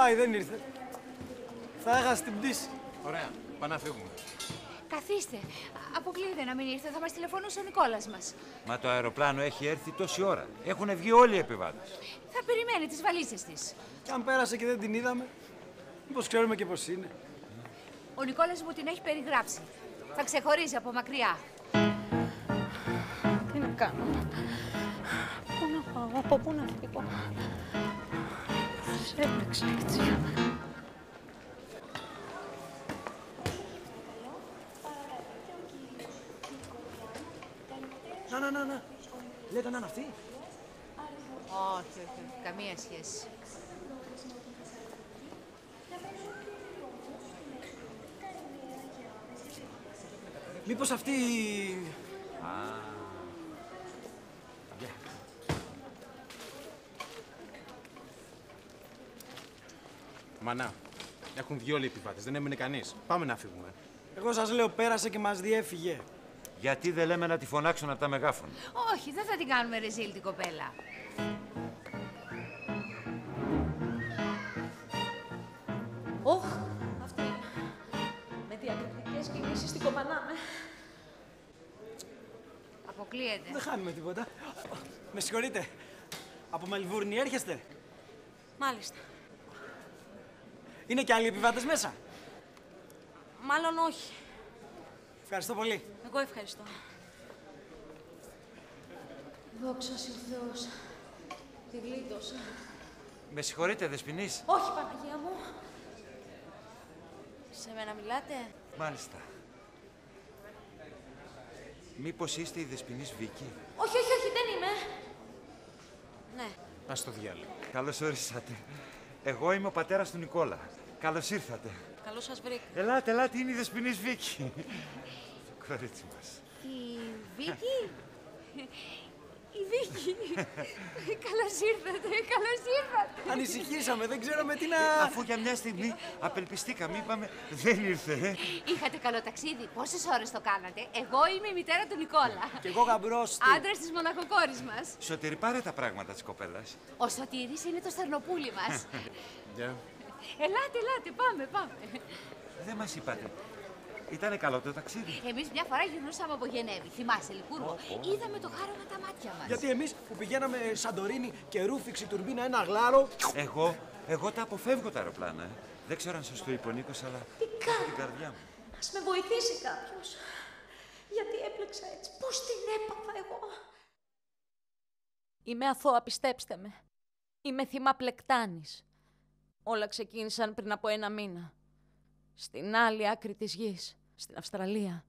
Πάει, δεν ήρθε. Θα έχασε την πτήση. Ωραία, πάμε να φύγουμε. Καθίστε. Αποκλείεται να μην ήρθε. Θα μας τηλεφωνούσε ο Νικόλας μας. Μα το αεροπλάνο έχει έρθει τόση ώρα. Έχουν βγει όλοι οι επιβάτες. Θα περιμένει τις βαλίτσες της. Και αν πέρασε και δεν την είδαμε, μήπως ξέρουμε και πώς είναι. Ο Νικόλας μου την έχει περιγράψει. Θα ξεχωρίζει από μακριά. Τι να κάνω. Πού να πάω, από πού να φύγω. Σε έπλεξε έτσι. Να, να, να, να. Λέτε να είναι αυτή. Όχι, όχι, όχι. Καμία σχέση. Μήπως αυτή... Μανά, έχουν βγει όλοι οι επιβάτες. Δεν έμεινε κανείς. Πάμε να φύγουμε. Εγώ σας λέω πέρασε και μας διέφυγε. Γιατί δεν λέμε να τη φωνάξουν από τα μεγάφωνα; Όχι, δεν θα την κάνουμε ρεζίλ την κοπέλα. Όχ, αυτή είναι. Με διακριτικές κινήσεις την κοπανάμε. Αποκλείεται. Δεν χάνουμε τίποτα. Με συγχωρείτε. Από Μελβούρνη έρχεστε; Μάλιστα. Είναι και άλλοι επιβάτες μέσα; Μάλλον όχι. Ευχαριστώ πολύ. Εγώ ευχαριστώ. Δόξα σοι ο Θεός. Τη γλίτωσα. Με συγχωρείτε, Δεσποινής. Όχι, Παναγία μου. Σε μένα μιλάτε; Μάλιστα. Μήπως είστε η Δεσποινής Βίκη; Όχι, όχι, όχι, δεν είμαι. Ναι. Α το διάλογο. Καλώς όρισατε. Εγώ είμαι ο πατέρας του Νικόλα. Καλώς ήρθατε. Καλώς σας βρήκα. Ελάτε, ελάτε, είναι η Δεσποινής Βίκη. το κορίτσι μας. Η Βίκη; Η Βίκη. Καλώς ήρθατε, καλώς ήρθατε. Ανησυχήσαμε, δεν ξέραμε τι να... Αφού για μια στιγμή απελπιστήκαμε, είπαμε δεν ήρθε. ε. Είχατε καλό ταξίδι. Πόσες ώρες το κάνατε; Εγώ είμαι η μητέρα του Νικόλα. Κι εγώ γαμπρός του. Άντρας της μοναχοκόρης μας. Σωτήρη, πάρε τα πράγματα της κοπέλας. Ο Σωτήρης είναι το στερνοπούλι μας. Γεια. Ελάτε, ελάτε, πάμε, πάμε. Δεν μας είπατε. Ήτανε καλό το ταξίδι. Εμείς μια φορά γυρνούσαμε από Γενέβη. Θυμάσαι, Λικούργο. Είδαμε το χάρο με τα μάτια μας. Γιατί εμείς που πηγαίναμε Σαντορίνη και ρούφηξε η τουρμπίνα ένα γλάρο... Εγώ, εγώ τα αποφεύγω τα αεροπλάνα. ε. Δεν ξέρω αν σας το είπε ο Νίκος, αλλά Τι κάνω. την καρδιά μου. Ας με βοηθήσει κάποιος. Γιατί έπλεξα έτσι. Πώς την έπαθα εγώ; Είμαι αθώα, πιστέψτε με. Είμαι θύμα πλεκτάνης. Όλα ξεκίνησαν πριν από ένα μήνα. Στην άλλη άκρη της γης. Στην Αυστραλία.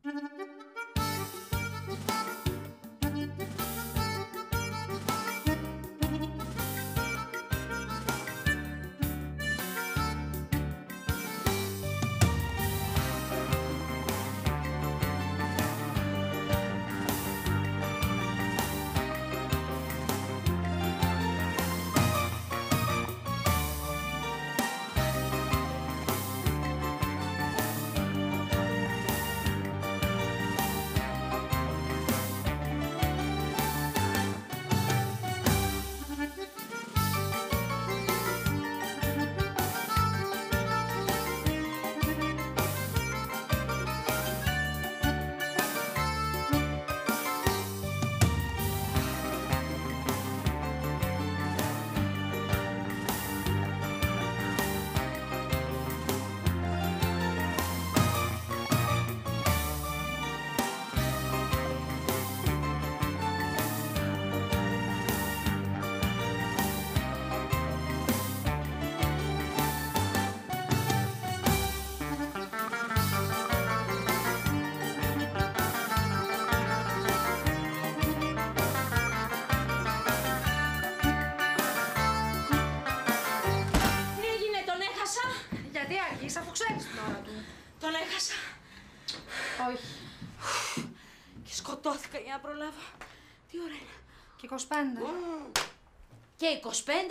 Και 25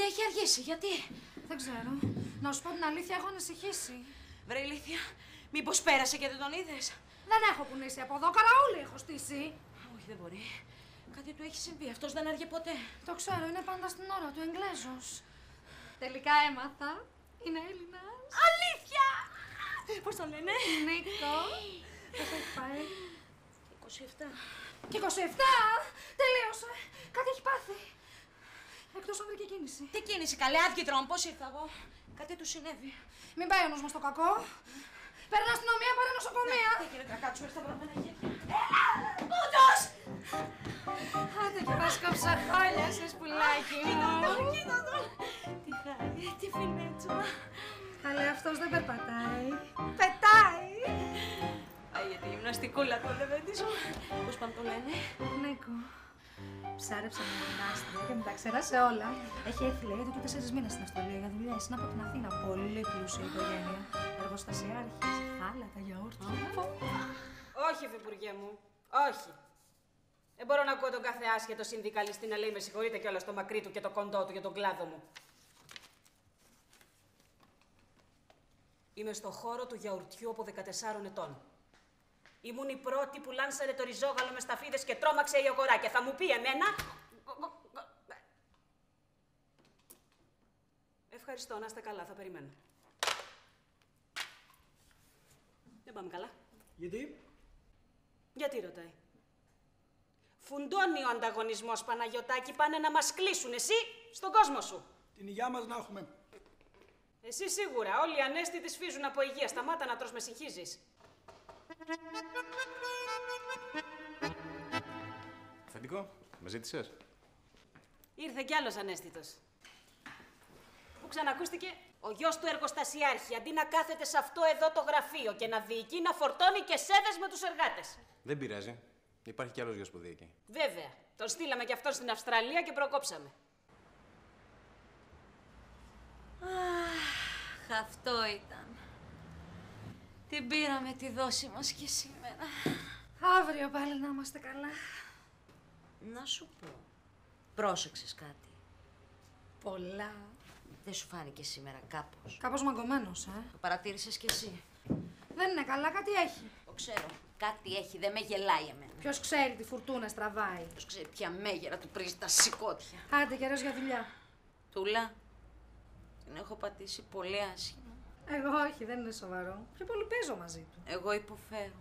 έχει αργήσει. Γιατί; Δεν ξέρω. Να σου πω την αλήθεια, έχω ανησυχήσει. Βρε ηλίθεια, μήπως πέρασε και δεν τον είδες; Δεν έχω κουνήσει από εδώ, καραούλι έχω στήσει. Όχι, δεν μπορεί. Κάτι του έχει συμβεί. Αυτός δεν άργε ποτέ. Το ξέρω, είναι πάντα στην ώρα του, Εγγλέζος. Τελικά έμαθα Είναι Έλληνας. Αλήθεια! Πώς το λένε; Νίκο. Πόσο έχει πάει. 27. Και 27! Τελείωσε. Κάτι έχει πάθει. Εκτός αν βρήκε κίνηση. Τι κίνηση, καλέ, άδικη τρόμο, πώς ήρθα εγώ; Κάτι του συνέβη. Μην πάει ο νους μας στο κακό. Παίρνω αστυνομία, πάρε νοσοκομεία. Δεν γίνεται να κάτσουμε στα βρωμένα χέρια. Ούτως! Άντε και μας κόψα χόλια σας πουλάκι μου. Κοίτα το. Τι χάρη, τι φινέτσο. Αλλά αυτός δεν περπατάει. Πετάει. Πάει για τη γυμναστικούλα το λεβέντι μου. Πώς πάνε το λένε; Νίκο. Ψάρεψα με την άστρια και μου τα ξέρασε όλα. Έχει έρθει λέει εδώ και τέσσερις μήνες στην Αυστραλία για δουλειά. Είναι από την Αθήνα. Πολύ πλούσια οικογένεια. Εργοστασιάρχη, χάλατα, γιαούρτια. Όχι, Υφυπουργέ μου. Όχι. Δεν μπορώ να ακούω τον κάθε άσχετο συνδικαλιστή να λέει με συγχωρείτε κιόλας το μακρύ του και το κοντό του για τον κλάδο μου. Είμαι στο χώρο του γιαουρτιού από 14 ετών. Ήμουν η πρώτη που λάνσαρε το ριζόγαλο με σταφίδες και τρόμαξε η αγορά και θα μου πει εμένα... Ευχαριστώ, να είστε καλά, θα περιμένω. Δεν πάμε καλά. Γιατί; Γιατί ρωτάει. Φουντώνει ο ανταγωνισμός, Παναγιωτάκη, πάνε να μας κλείσουν. Εσύ, στον κόσμο σου. Την υγειά μας να έχουμε. Εσύ σίγουρα, όλοι οι ανέστητοι σφίζουν από υγεία. Σταμάτα να τρως με συγχύζεις. Αφεντικό, με ζήτησες; Ήρθε κι άλλος ανέστητος. Που ξανακούστηκε ο γιος του εργοστασιάρχη, αντί να κάθεται σε αυτό εδώ το γραφείο και να διοικεί, να φορτώνει και σέδες με τους εργάτες. Δεν πειράζει. Υπάρχει κι άλλος γιος που διοικεί. Βέβαια, τον στείλαμε κι αυτό στην Αυστραλία και προκόψαμε. Αχ, αυτό ήταν. Την πήραμε τη δόση μας και σήμερα. Αύριο πάλι να είμαστε καλά. Να σου πω. Πρόσεξες κάτι. Πολλά. Δεν σου φάνηκε σήμερα κάπως; Κάπως μαγκωμένος, ε. Το παρατήρησες κι εσύ; Δεν είναι καλά, κάτι έχει. Το ξέρω. Κάτι έχει, δεν με γελάει εμένα. Ποιος ξέρει τι φουρτούνα στραβάει. Ποιος ξέρει ποια μέγερα του πρίζει τα σηκώτια. Άντε καιρός για δουλειά. Τούλα, την έχω πατήσει πολύ άσχημα. Εγώ όχι, δεν είναι σοβαρό. Πιο πολύ παίζω μαζί του. Εγώ υποφέρω.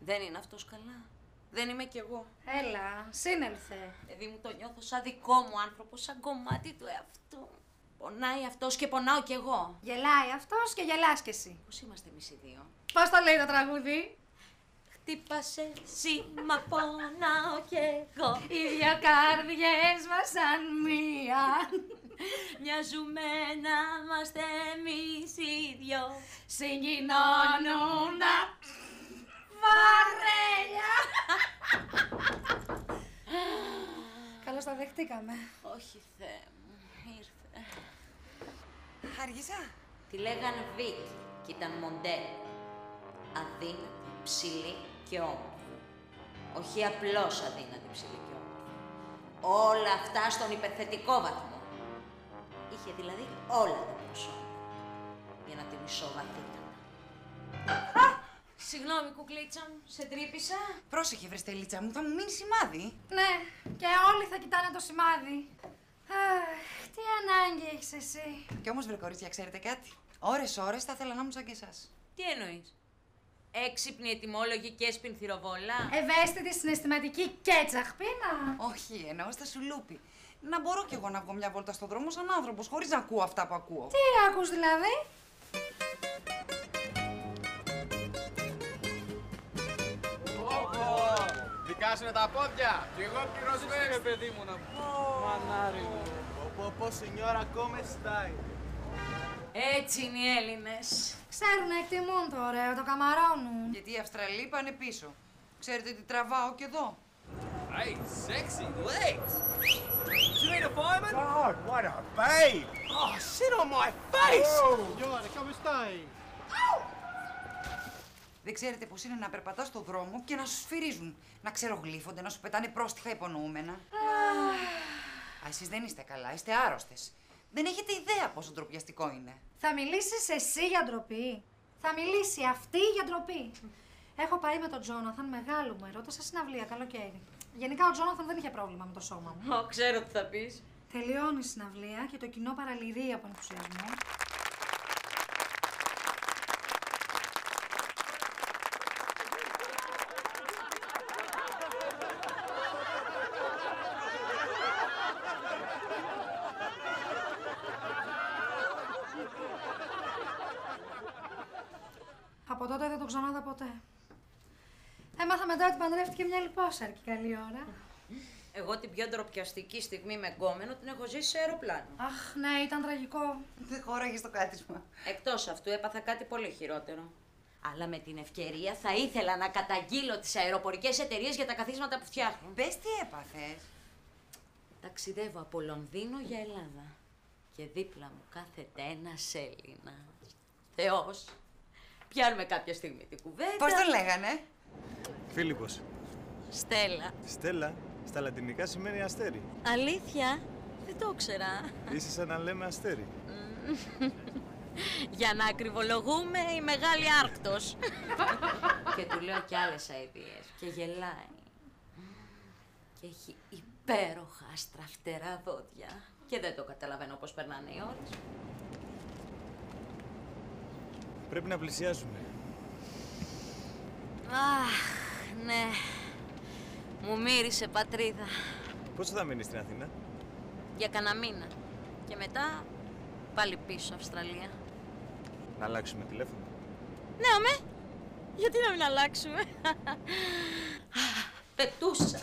Δεν είναι αυτός καλά. Δεν είμαι κι εγώ. Έλα, σύνελθε. Παιδί μου το νιώθω σαν δικό μου άνθρωπο, σαν κομμάτι του εαυτού. Πονάει αυτός και πονάω κι εγώ. Γελάει αυτός και γελάς κι εσύ. Πώς είμαστε εμείς οι δύο; Πώς το λέει το τραγούδι; Χτύπασε εσύ, μα πονάω κι εγώ. Οι δυο καρδιές μας σαν μία. Μοιάζουμε να είμαστε εμείς οι δυο. Συγκοινωνούν τα βαρέλια. Καλώς τα δεχτήκαμε. Όχι, Θεέ μου, ήρθε. Άργησα. Τη λέγανε Βίκη και ήταν μοντέλο. Αδύνατη, ψηλή και όμορφη. Όχι απλώς αδύνατη, ψηλή και όμορφη. Όλα αυτά στον υπερθετικό βαθμό. Είχε δηλαδή όλα τα προσόντα για να την ισοβαθήκαν. Συγγνώμη, κουκλίτσα μου, σε τρύπησα. Πρόσεχε, βρε Στελίτσα μου, θα μου μείνει σημάδι. Ναι, και όλοι θα κοιτάνε το σημάδι. Αχ, τι ανάγκη έχεις εσύ. Κι όμως, βρε κορίτσια, ξέρετε κάτι; Ώρες-ώρες θα ήθελα να ήμουν σαν και εσάς. Τι εννοείς; Έξυπνη, ετοιμόλογη και σπινθυροβόλα. Ευαίσθητη, συναισθηματική και τσαχπίνα. Όχι, εννοώ στα σουλούπι. Να μπορώ κι εγώ να βγω μια βόλτα στον δρόμο σαν άνθρωπος, χωρίς να ακούω αυτά που ακούω. Τι ακούς δηλαδή; Δικάσουνε τα πόδια! Κι εγώ πληρώσω παιδί μου να πω. Μανάρι μου. Πω πω, σενιόρα, κόμε στάι. Έτσι είναι οι Έλληνες. Ξέρουν να εκτιμούν το ωραίο, το καμαρώνουν. Γιατί οι Αυστραλοί πάνε πίσω. Ξέρετε τι τραβάω κι εδώ; Hey, sexy legs. You need a fireman? God, what a babe! Oh, sit on my face! Signore, come stai? Δεν ξέρετε πώς είναι να περπατάς στο δρόμο και να σου σφυρίζουν. Να ξερογλύφονται, να σου πετάνε πρόστιχα υπονοούμενα. Α, εσείς δεν είστε καλά, είστε άρρωστες. Δεν έχετε ιδέα πόσο ντροπιαστικό είναι. Θα μιλήσεις εσύ για ντροπή; Θα μιλήσει αυτή για ντροπή; Έχω πάει με τον Τζόναθαν μεγάλο μου ερώτα σε συναυλία καλοκαίρι. Γενικά ο Τζόναθαν δεν είχε πρόβλημα με το σώμα μου. Ω, ξέρω τι θα πεις. Τελειώνει η συναυλία και το κοινό παραλυρεί από ενθουσιασμό. Από τότε δεν το ξανάδα ποτέ. Έμαθα μετά ότι παντρεύτηκε μια λιπόσαρκη καλή ώρα. Εγώ την πιο ντροπιαστική στιγμή με γκόμενο την έχω ζήσει σε αεροπλάνο. Αχ, ναι, ήταν τραγικό. Δεν χώραγες στο κάτισμα. Εκτός αυτού έπαθα κάτι πολύ χειρότερο. Αλλά με την ευκαιρία θα ήθελα να καταγγείλω τις αεροπορικές εταιρείες για τα καθίσματα που φτιάχνουν. Πες τι έπαθες. Ταξιδεύω από Λονδίνο για Ελλάδα. Και δίπλα μου κάθεται ένας Έλληνας. Θεός. Πιάνουμε κάποια στιγμή την κουβέντα. Πώς τον λέγανε; Φίλιππος. Στέλλα. Στέλλα, στα λατινικά σημαίνει αστέρι. Αλήθεια; Δεν το ήξερα. Είσαι σαν να λέμε αστέρι. Για να ακριβολογούμε η μεγάλη Άρκτος. και του λέω κι άλλες αηδίες. Και γελάει. Και έχει υπέροχα στραφτερά δόντια. Και δεν το καταλαβαίνω πώς περνάνε οι ώρες. Πρέπει να πλησιάζουμε. Αχ, ναι. Μου μύρισε πατρίδα. Πόσο θα μείνεις στην Αθήνα; Για κανένα μήνα. Και μετά πάλι πίσω Αυστραλία. Να αλλάξουμε τηλέφωνο. Ναι, αμέ. Γιατί να μην αλλάξουμε; Πετούσα.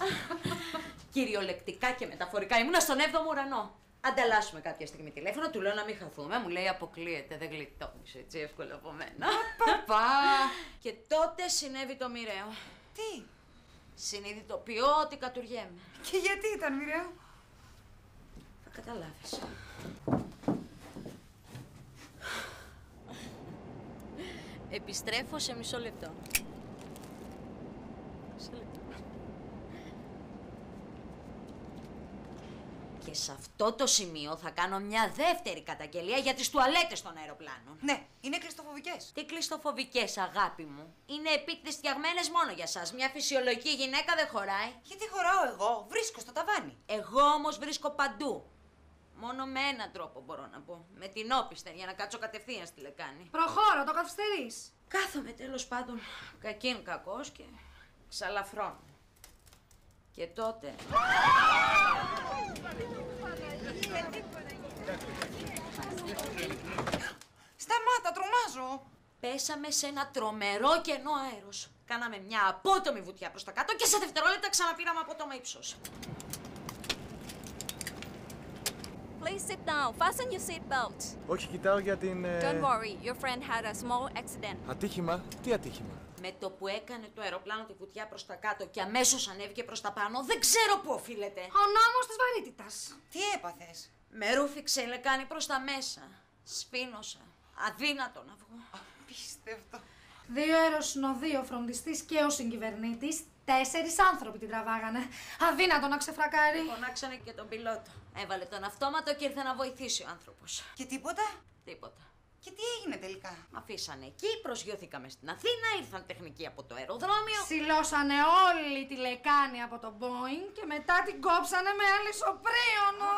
Κυριολεκτικά και μεταφορικά. Ήμουνα στον 7ο ουρανό. Ανταλλάσσουμε κάποια στιγμή τηλέφωνο, του λέω να μην χαθούμε. Μου λέει αποκλείεται, δεν γλιτώνεις έτσι εύκολα από μένα. Παπά. και τότε συνέβη το μοιραίο. Τι. Συνειδητοποιώ ότι κατουργέμαι. Και γιατί ήταν μοιραίο. Θα καταλάβεις. Επιστρέφω σε μισό λεπτό. Μισό λεπτό. Και σε αυτό το σημείο θα κάνω μια δεύτερη καταγγελία για τις τουαλέτες των αεροπλάνων. Ναι, είναι κλειστοφοβικές. Τι κλειστοφοβικές, αγάπη μου. Είναι επίκτες φτιαγμένες μόνο για σας. Μια φυσιολογική γυναίκα δεν χωράει. Γιατί χωράω εγώ, βρίσκω στο ταβάνι. Εγώ όμως βρίσκω παντού. Μόνο με έναν τρόπο μπορώ να πω. Με την όπισθεν για να κάτσω κατευθείαν στη λεκάνη. Προχώρα, το καθυστερείς. Κάθομαι τέλος πάντων κακήν κακός και ξαλαφρώνω. Και τότε... Σταμάτα, τρομάζω. Πέσαμε σε ένα τρομερό κενό αέρος. Κάναμε μια απότομη βουτιά προς τα κάτω και σε δευτερόλεπτα ξαναπήραμε απότομα ύψος. Please sit down. Fasten your seatbelt. Όχι, κοιτάω για την. ε, Don't worry, your friend had a small accident. Ατύχημα. Τι ατύχημα; Με το που έκανε το αεροπλάνο τη βουτιά προς τα κάτω και αμέσως ανέβηκε προς τα πάνω, δεν ξέρω πού οφείλεται. Ο νόμος της βαρύτητας. Τι έπαθες; Με ρούφηξε η λεκάνη προς τα μέσα. Σφίνωσα. Αδύνατο να βγω. Απίστευτο. Δύο αεροσυνοδοί, ο φροντιστής και ο συγκυβερνήτης, τέσσερις άνθρωποι την τραβάγανε. Αδύνατο να ξεφρακάρει. Φωνάξανε και τον πιλότο. Έβαλε τον αυτόματο και ήρθε να βοηθήσει ο άνθρωπος. Και τίποτα; Τίποτα. Και τι έγινε τελικά; Μ' αφήσανε εκεί, προσγειωθήκαμε στην Αθήνα, ήρθαν τεχνικοί από το αεροδρόμιο. Ψηλώσανε όλη τη λεκάνη από το Boeing και μετά την κόψανε με άλλη σοπρίωνο.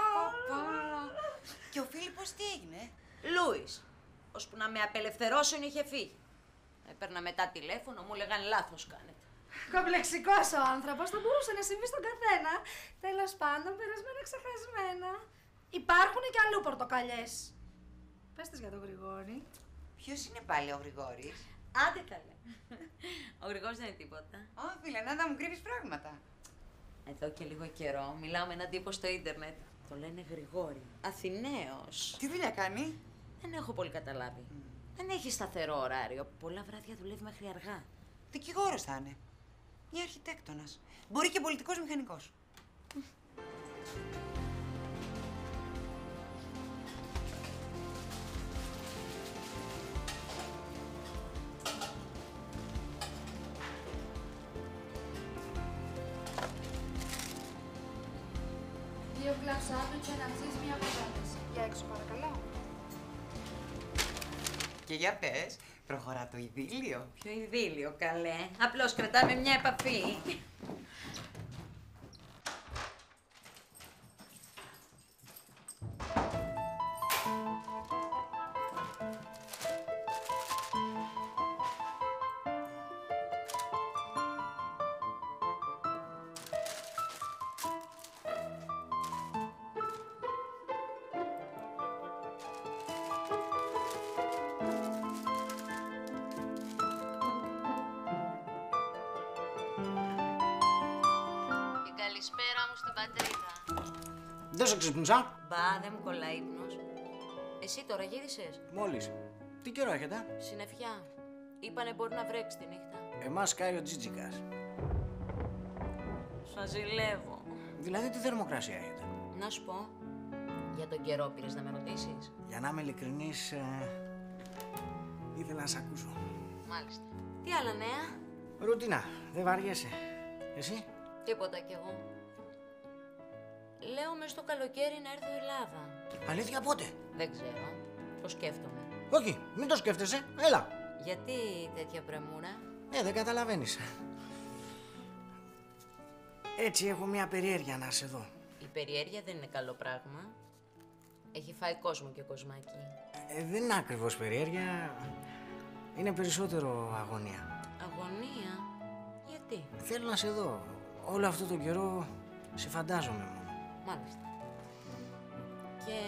Και ο Φίλιππος τι έγινε; Λούις, ώσπου να με απελευθερώσουν είχε φύγει. Έπαιρνα μετά τηλέφωνο, μου λέγαν λάθος κάνετε. Κομπλεξικός ο άνθρωπος, θα μπορούσε να συμβεί στον καθένα. Τέλος πάντων, περασμένα ξεχασμένα. Υπάρχουν και αλλού πορτοκαλιές. Πες τις για τον Γρηγόρη. Ποιος είναι πάλι ο Γρηγόρης; Άντε καλέ. Ο Γρηγόρης δεν είναι τίποτα. Α, φίλε, να μου κρύβεις πράγματα. Εδώ και λίγο καιρό μιλάω με έναν τύπο στο ίντερνετ. Το λένε Γρηγόρη. Αθηναίος. Τι δουλειά κάνει; Δεν έχω πολύ καταλάβει. Δεν έχει σταθερό ωράριο. Πολλά βράδια δουλεύει μέχρι αργά. Δικηγόρος θα είναι. Ή αρχιτέκτονας. Μπορεί και πολιτικός μηχανικός. Δύο για πες, προχωρά το ειδήλιο. Ποιο ειδήλιο, καλέ. Απλώς κρατάμε μια επαφή. Πατρίδα. Δεν σε ξυπνήσα. Μπα, δεν μου κολλάει ύπνος. Εσύ τώρα γύρισες; Μόλις. Τι καιρό έχετε; Συννεφιά. Είπανε μπορεί να βρέξει τη νύχτα. Εμάς κάει ο Τζίτζικας. Σας ζηλεύω. Δηλαδή τι θερμοκρασία έχετε; Να σου πω, για τον καιρό πήρες να με ρωτήσεις. Για να είμαι ειλικρινής, ε, ήθελα να σε ακούσω. Μάλιστα. Τι άλλα νέα; Ρουτίνα, δεν βαριέσαι. Εσύ; Τίποτα κι εγώ. Λέω μες στο καλοκαίρι να έρθω Ελλάδα. Αλήθεια πότε; Δεν ξέρω. Το σκέφτομαι. Όχι, μην το σκέφτεσαι. Έλα. Γιατί τέτοια πρεμούρα; Ε, δεν καταλαβαίνεις. Έτσι έχω μια περιέργεια να σε δω. Η περιέργεια δεν είναι καλό πράγμα. Έχει φάει κόσμο και κοσμάκι. Ε, δεν είναι ακριβώς περιέργεια. Είναι περισσότερο αγωνία. Αγωνία; Γιατί; Θέλω να σε δω. Όλο αυτό τον καιρό σε φαντάζομαι μόνο. Μάλιστα. Και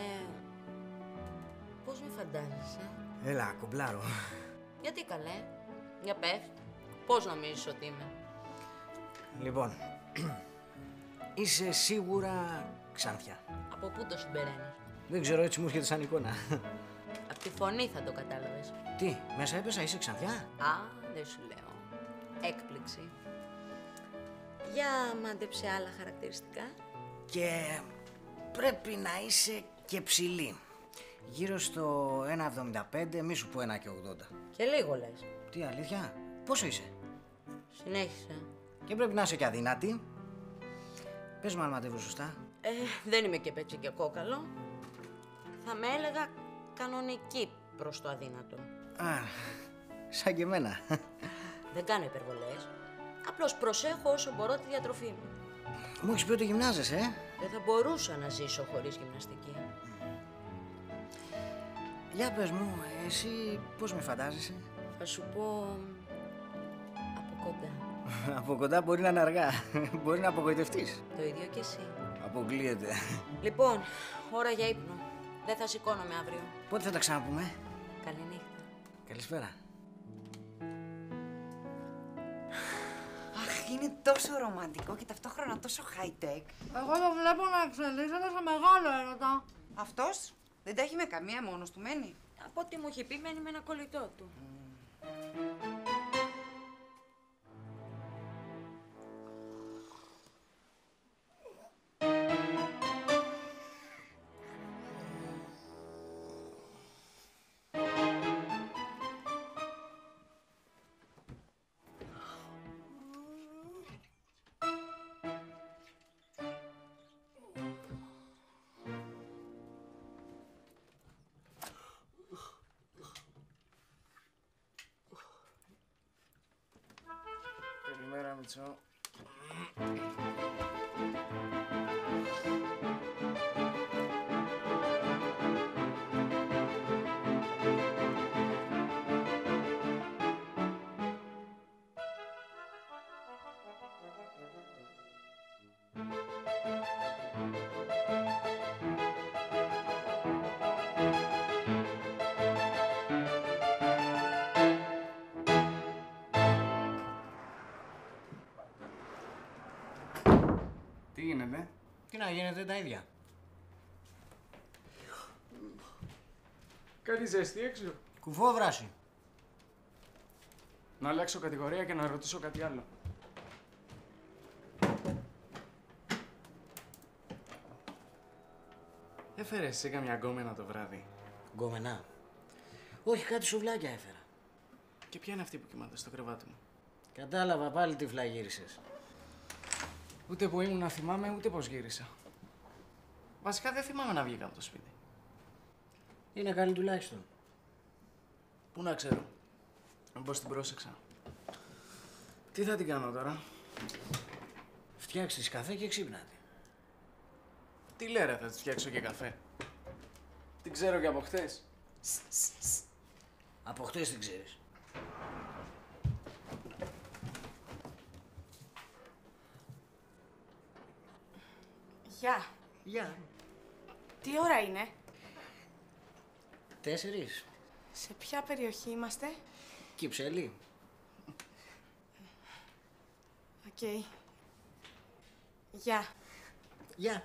πώς με φαντάζεσαι; Έλα, κομπλάρω. Γιατί καλέ; Για πες. Πώς νομίζεις ότι είμαι; Λοιπόν, είσαι σίγουρα Ξάνθια. Από πού το συμπεραίνεις; Δεν ξέρω, έτσι μου έρχεται σαν εικόνα. Από τη φωνή θα το κατάλαβες. Τι, μέσα έπεσα, είσαι Ξανθιά; Α, δεν σου λέω. Έκπληξη. Για μάντεψε άλλα χαρακτηριστικά. Και πρέπει να είσαι και ψηλή. Γύρω στο 1,75, μη σου πω 1,80. Και λίγο λες. Τι αλήθεια, πόσο είσαι; Συνέχισε. Και πρέπει να είσαι και αδύνατη. Πες μου αν μαντεύω σωστά. Ε, δεν είμαι και πέτσι και κόκαλο. Θα με έλεγα κανονική προς το αδύνατο. Α, σαν και εμένα. Δεν κάνω υπερβολές. Απλώς προσέχω όσο μπορώ τη διατροφή μου. Μου έχεις πει ότι γυμνάζεσαι, ε; Δεν θα μπορούσα να ζήσω χωρίς γυμναστική. Για πες μου, εσύ πώς με φαντάζεσαι; Θα σου πω από κοντά. Από κοντά μπορεί να είναι αργά. μπορεί να απογοητευτείς. Το ίδιο και εσύ. Αποκλείεται. Λοιπόν, ώρα για ύπνο. Δεν θα σηκώνομαι αύριο. Πότε θα τα ξαναπούμε; Καληνύχτα. Καλησπέρα. Αχ, είναι τόσο ρομαντικό και ταυτόχρονα τόσο high-tech. Εγώ το βλέπω να εξελίσσεται σε μεγάλο έρωτα. Αυτός δεν τα έχει με καμία, μόνος του μένει. Από ό,τι μου είχε πει, μένει με ένα κολλητό του. 카메라는 저 음. Γίνεται. Τι να γίνεται, τα ίδια. Κάτι ζεστή έξω. Κουφό βράση. Να αλλάξω κατηγορία και να ρωτήσω κάτι άλλο. Έφερες εσύ καμιά γκόμενα το βράδυ; Γκόμενα. Όχι, κάτι σουβλάκια έφερα. Και ποια είναι αυτή που κοιμάται στο κρεβάτι μου; Κατάλαβα, πάλι τι φλαγύρισες. Ούτε που ήμουν να θυμάμαι, ούτε πώς γύρισα. Βασικά δεν θυμάμαι να βγήκα από το σπίτι. Είναι καλή τουλάχιστον. Πού να ξέρω. Μήπως την πρόσεξα. Τι θα την κάνω τώρα; Φτιάξεις καφέ και ξύπνατε. Τι λέρα θα της φτιάξω και καφέ. Την ξέρω και από χτες. Από χτες την ξέρεις. Γεια. Γεια. Τι ώρα είναι; Τέσσερις. Σε ποια περιοχή είμαστε; Κυψέλη. Οκ. Γεια. Γεια.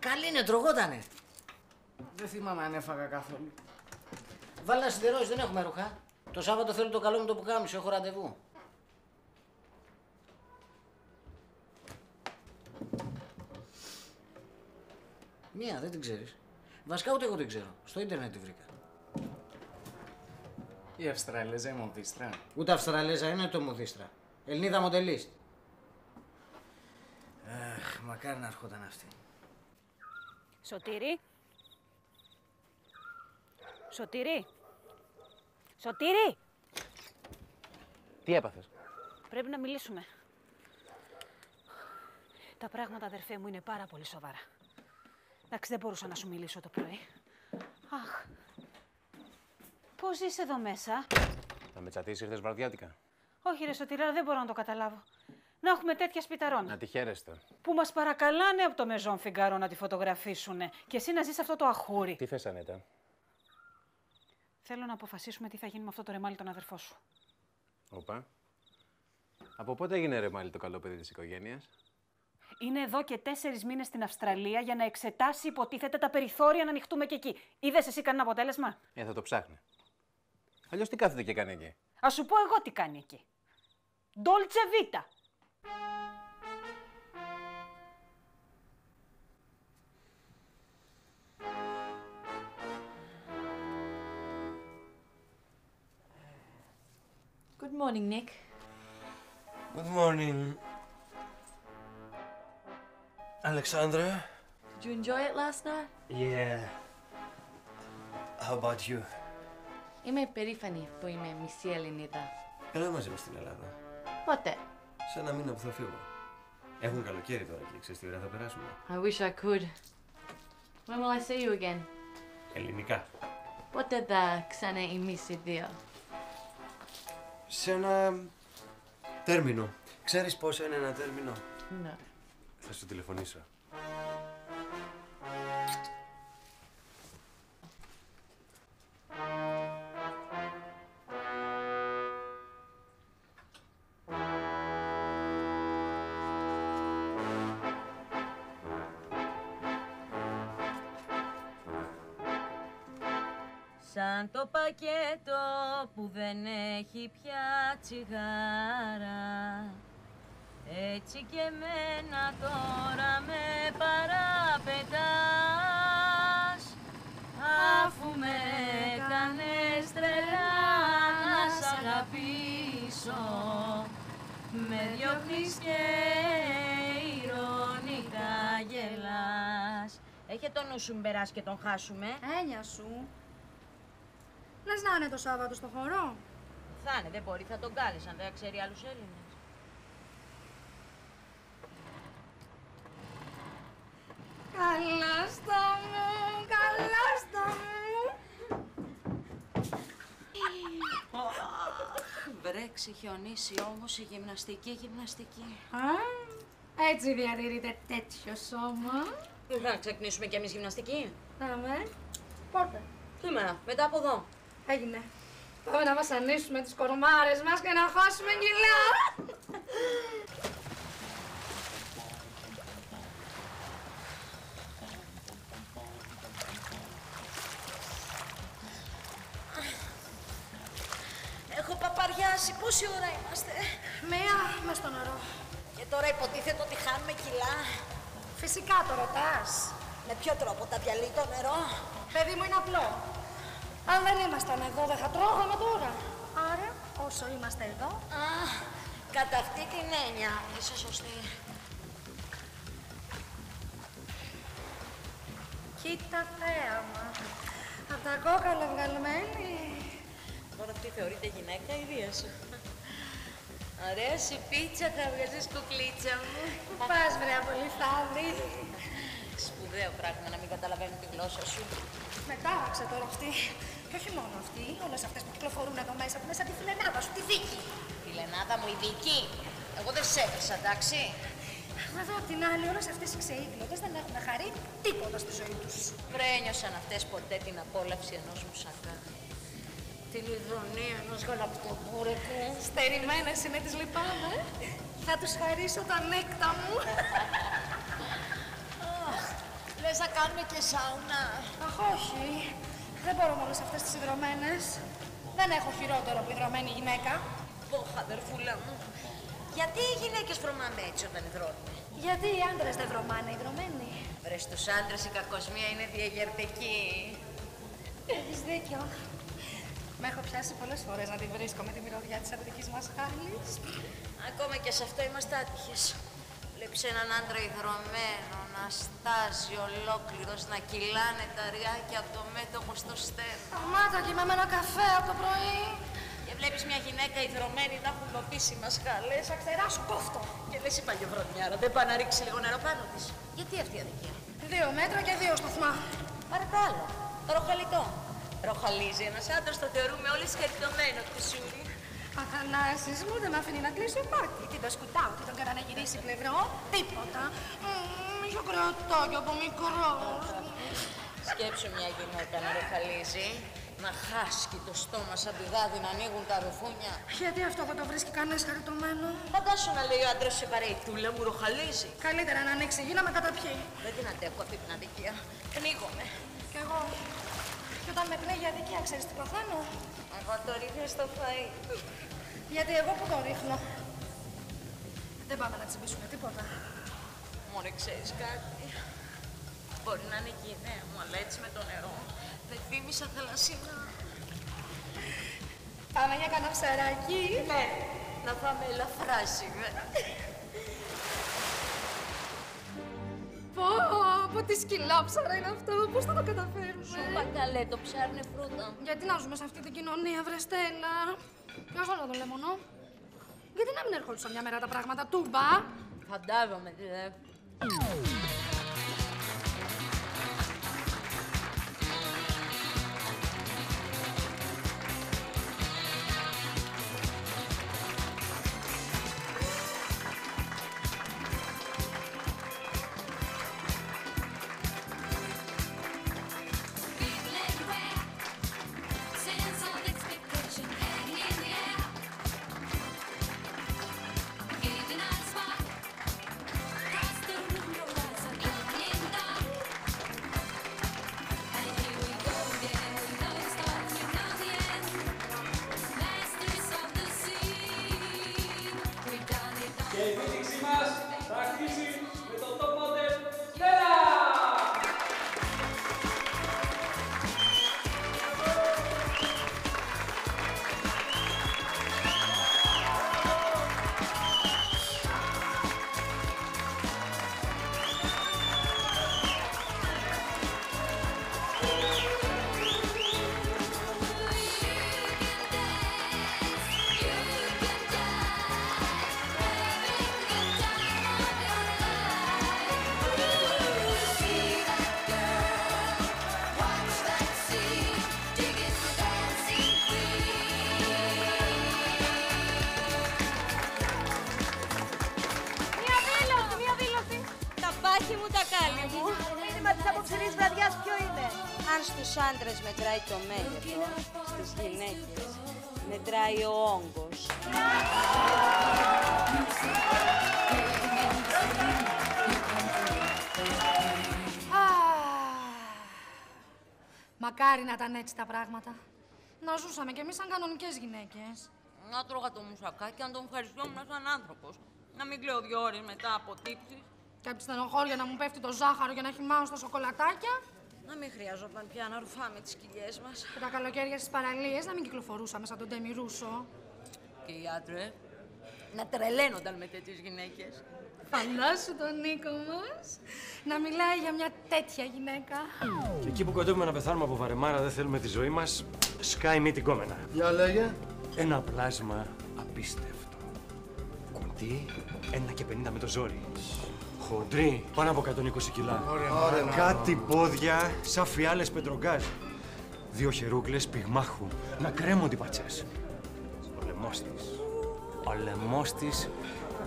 Καλή είναι, τρογότανε. Δεν θυμάμαι αν έφαγα καθόλου. Βάλα σιδερός, δεν έχουμε ρούχα. Το Σάββατο θέλω το καλό μου το πουκάμισο, έχω ραντεβού. Μία, δεν την ξέρεις. Βασικά ούτε εγώ την ξέρω. Στο ίντερνετ τη βρήκα. Η Αυστραλέζα η μοδίστρα. Ούτε Αυστραλέζα είναι ούτε μοδίστρα. Ελληνίδα μοντελίστ. Αχ, μακάρι να ερχόταν αυτή. Σωτήρη. Σωτήρη. Σωτήρη. Τι έπαθες; Πρέπει να μιλήσουμε. Τα πράγματα, αδερφέ μου, είναι πάρα πολύ σοβαρά. Εντάξει, δεν μπορούσα να σου μιλήσω το πρωί. Αχ. Πώς ζεις εδώ μέσα; Θα με τσατήσεις ήρθες βραδιάτικα. Όχι ρε Σωτήρη, αλλά δεν μπορώ να το καταλάβω. Να έχουμε τέτοια σπιταρών. Να τη χαίρεστε. Που μας παρακαλάνε από το Μεζόν Φιγκάρο να τη φωτογραφίσουν. Και εσύ να ζεις αυτό το αχούρι. Τι θες, Ανέτα; Θέλω να αποφασίσουμε τι θα γίνει με αυτό το ρεμάλι τον αδερφό σου. Οπα. Από πότε έγινε ρεμάλι το καλό παιδί της οικογένειας; Είναι εδώ και τέσσερις μήνες στην Αυστραλία για να εξετάσει, υποτίθεται, τα περιθώρια να ανοιχτούμε και εκεί. Είδες εσύ κανένα αποτέλεσμα; Ε, θα το ψάχνει. Αλλιώς τι κάθεται και κάνει εκεί; Α σου πω εγώ τι κάνει εκεί. Ντόλτσε Βίτα. Good morning, Nick. Good morning. Alexandra? Did you enjoy it last night? Yeah. How about you? Είμαι περήφανη που είμαι μισή Ελληνίδα. Έλα μαζί μας στην Ελλάδα. Πότε; Σε ένα μήνα που θα φύγω. Έχουν καλοκαίρι τώρα και ξέρεις τι ώρα θα περάσουμε. I wish I could. When will I see you again? Ελληνικά. Πότε θα ξαναειμείς οι δύο; Σε ένα τέρμινο. Ξέρεις πόσο είναι ένα τέρμινο; Ναι. Θα σου τηλεφωνήσω. Τσιγάρα Έτσι και μένα τώρα με παραπετάς Αφού με έκανες τρελά να σ' αγαπήσω Με διώχνεις και ηρωνικά γελάς Έχε το νου σου μην περάσει και τον χάσουμε Έννοια σου. Λες να είναι το Σάββατο στο χώρο. Θα είναι, δεν μπορεί, θα τον κάλεσαν, δεν ξέρει άλλους Έλληνες. Καλά στα μου, καλά στα μου. Βρέξει, χιονίσει όμως η γυμναστική, γυμναστική. Α, έτσι διατηρείται τέτοιο σώμα. Να ξεκινήσουμε κι εμείς γυμναστική. Πάμε. Πότε; Σήμερα, μετά από εδώ. Έγινε. Πάμε να βασανίσουμε τις κορμάρες μας και να χάσουμε κιλά. Έχω παπαριάσει. Πόση ώρα είμαστε. Μία μες στο νερό. Και τώρα υποτίθεται ότι χάνουμε κιλά. Φυσικά το ρωτάς. Με ποιο τρόπο τα διαλύει το νερό. Παιδί μου είναι απλό. Αν δεν ήμασταν εδώ δεν θα τρώγαμε τώρα. Άρα όσο είμαστε εδώ... Α, κατά αυτή την έννοια είσαι σωστή. Κοίτα θέαμα. Απ' τα κόκαλα βγαλμένη. Τώρα αυτή θεωρείται γυναίκα η βία σου. Ωραία σου πίτσα θα βγάζεις κουκλίτσα μου. Πού πας βρε απολυθάδη. Σπουδαίο πράγμα να μην καταλαβαίνω τη γλώσσα σου. Μετάραξε τώρα αυτή. Και όχι μόνο αυτή, όλες αυτές που κυκλοφορούν εδώ μέσα που είναι σαν τη φιλενάδα σου, τη δίκη. Φιλενάδα μου η δική. Εγώ δεν σε έπεσα, εντάξει. Βέβαια, απ' την άλλη, όλες αυτές οι ξεήγλωτες δεν έχουν χαρεί τίποτα στη ζωή τους. Βρε, ένιωσαν αυτές ποτέ την απόλαυση ενός μουσακά. Την ειδονία ενός γαλακτοπούρεκου. Στερημένες είναι, τις λυπάμαι. Θα τους χαρίσω τα νύκτα μου. Λες να κάνουμε και σάουνα. Αχ, όχι. Δεν μπορώ με όλε αυτές τις υδρωμένε. Δεν έχω χειρότερο από υδρωμένη γυναίκα. Ωχ, αδερφούλα μου. Γιατί οι γυναίκες βρωμάμε έτσι όταν υδρώνουν; Γιατί οι άντρες δεν βρωμάνε υδρωμένοι. Βρες, στους άντρες η κακοσμία είναι διαγερτική. Έχεις δίκιο. Με έχω πιάσει πολλές φορές να τη βρίσκω με τη μυρωδιά της αδερφή μας χάλη. Ακόμα και σε αυτό είμαστε άτυχες. Βλέπεις έναν άντρα υδρωμένο να στάζει ολόκληρος, να κυλάνε τα ριάκια από το μέτωπο στο στέρνο. Αμάτα και με ένα καφέ από το πρωί. Και βλέπεις μια γυναίκα υδρωμένη να έχουν λοπίσει μασχάλες. Θα ξεράσω κόφτο. Και λες η παλιοβροντιάρα, δεν πάει να ρίξει λίγο νερό πάνω της. Γιατί αυτή η αδικία; Δύο μέτρα και δύο σταθμά. Πάρε το άλλο. Το ροχαλιτό. Ροχαλίζει ένας άντρας, το θεωρούμε όλοι σχετιωμένο του Σούρι. Αθανάσης μου δεν με αφήνει να κλείσω πάρτι. Τι το σκουτάω, τι τον έκανα να γυρίσει πλευρό, τίποτα. Μμμ, Είχε κρεατάκι από μικρό. Σκέψου μια γυναίκα να ροχαλίζει, να χάσκει το στόμα σαν πηγάδι να ανοίγουν τα ρουφούνια. Γιατί αυτό δεν το βρίσκει κανείς χαριτωμένο; Φαντάσου να λέει ο άντρας σε παρεϊτούλα μου ροχαλίζει. Καλύτερα να ανοίξει γη να με καταπιεί. Δεν την αντέχω αυτή την αδικία. Πνίγομαι. Κι εγώ. Και όταν με πνίγει η αδικία, ξέρεις τι παθαίνω. Εγώ το ρίχνω στο φαΐ. Γιατί εγώ που το ρίχνω. Δεν πάμε να τσιμπήσουμε τίποτα. Μωρέ, ξέρεις κάτι; Μπορεί να είναι και η ιδέα μου, αλλά έτσι με το νερό. Δεν θύμισα θαλασσίνα. Πάμε για κανένα ψαράκι. Ναι, να πάμε ελαφρά σήμερα. Πω, πω τι σκυλόψαρα είναι αυτό. Πώς θα το καταφέρουμε; Σου είπα καλέ, το ψάρνε φρούτα. Γιατί να ζούμε σε αυτή την κοινωνία, βρε Στέλλα; Ποιος όλο το λεμονό. Γιατί να μην ερχόντουσαν μια μέρα τα πράγματα τούμπα; Φαντάζομαι τι δε. Βραδιάς ποιο είναι; Αν στους άντρες μετράει το μέγεθος, στις γυναίκες μετράει ο όγκος. Μακάρι να ήταν έτσι τα πράγματα. Να ζούσαμε κι εμείς σαν κανονικές γυναίκες. Να τρώγα το μουσακά και να τον ευχαριστιόμουν σαν άνθρωπος. Να μην κλαίω δύο ώρες μετά από τύψεις. Και από τη στενοχώρια να μου πέφτει το ζάχαρο και να χυμάω στα σοκολατάκια. Να μην χρειαζόταν πια να ρουφάμε τις κοιλιές μας. Και τα καλοκαίρια στις παραλίες να μην κυκλοφορούσαμε σαν τον Τέμι Ρούσο. Και οι άντρες να τρελαίνονταν με τέτοιες γυναίκες. Φαντάσου τον Νίκο μας να μιλάει για μια τέτοια γυναίκα. Και εκεί που κοντεύουμε να πεθάνουμε από βαρεμάρα, δεν θέλουμε τη ζωή μας, σκάει μύτη κόμενα. Για λέγε. Ένα πλάσμα απίστευτο. Κουντί, ένα και πενήντα με το ζόρι. Χοντρή, πάνω από 120 κιλά. Ωραία, Κάτι πόδια σαν φιάλες πετρογκάζ. Δύο χερούκλες πυγμάχου να κρέμονται οι πατσές. Ο λαιμός της. Ο λαιμός της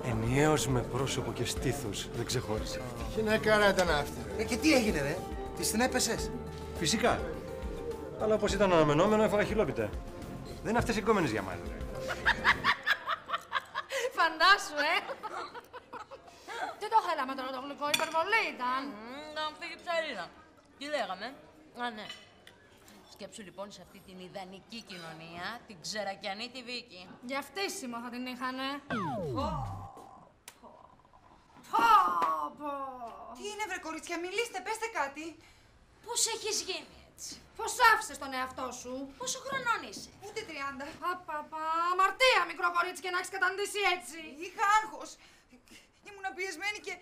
Ενιαίος με πρόσωπο και στήθος. Δεν ξεχώρισε. Γυναίκα ήταν αυτή. Ε, και τι έγινε, ρε; Τη την έπεσες. Φυσικά. Αλλά όπως ήταν αναμενόμενο, έφαγα χιλόπιτα. Δεν είναι αυτές οι κόμενες για μάλλον. Φαντάσου, ε! Τι το θέλαμε τώρα το γλυκό, υπερβολή ήταν. Να φύγει ψαρίνα. Τι λέγαμε; Α, ναι. Σκέψου λοιπόν σε αυτή την ιδανική κοινωνία την ξερακιανή τη Βίκη. Για φτύσιμο θα την είχανε. Τι είναι, βρε κορίτσια, μιλήστε, πέστε κάτι. Πώς έχεις γίνει έτσι; Πώς άφησες τον εαυτό σου; Πόσο χρονών είσαι; Ούτε 30. Απαπα, αμαρτία μικρό κορίτσι και να έχεις καταντήσει έτσι. Είχα άγχος. Ήμουν πιεσμένη και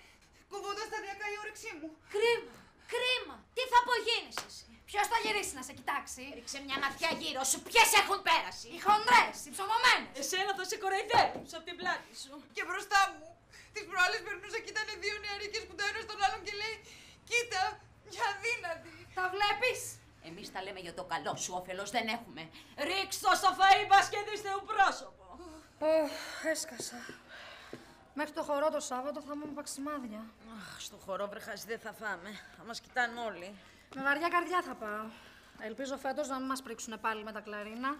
κοβόταν σταδιακά η όρεξή μου. Κρίμα, κρίμα. Τι θα απογίνεις εσύ; Ποιος θα γυρίσει να σε κοιτάξει; Ρίξε μια ματιά γύρω σου. Ποιες έχουν πέρασει; Οι χοντρές, οι ψωμωμένες. Εσένα θα σε κοροϊδεύουν από την πλάτη σου. Και μπροστά μου. Τις προάλλες περνούσα και ήταν δύο νεαρίκες που το ένα στον άλλον και λέει Κοίτα, μια αδύνατη. Τα βλέπεις; Εμείς τα λέμε για το καλό σου, όφελος δεν έχουμε. Ρίξ το στο φαΐ μας και δεις θεού πρόσωπο. έσκασα. Μέχρι το χορό το Σάββατο θα είμαι με παξιμάδια. Αχ, στο χορό βρεχαζί δεν θα φάμε. Θα μας κοιτάνε όλοι. Με βαριά καρδιά θα πάω. Ελπίζω φέτος να μην μας πρίξουν πάλι με τα κλαρίνα.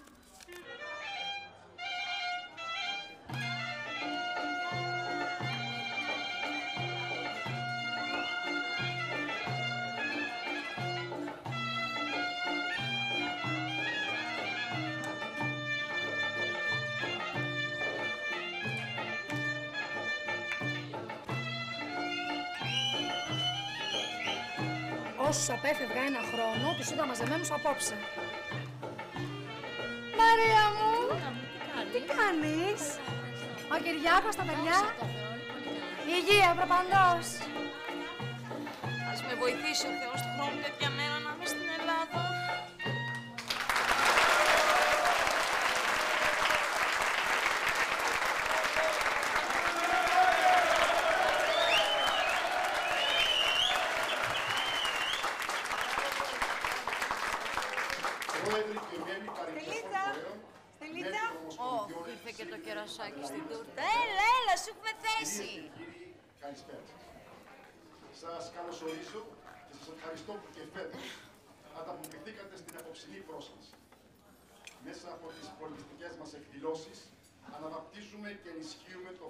Όσους απέφευγα ένα χρόνο, τους είδα μαζεμένους απόψε. Μαρία μου! Τι κάνεις; Ο Κυριάκος, τα παιδιά; Υγεία, προπαντός. Ας με βοηθήσει ο Θεός του χρόνου τέτοια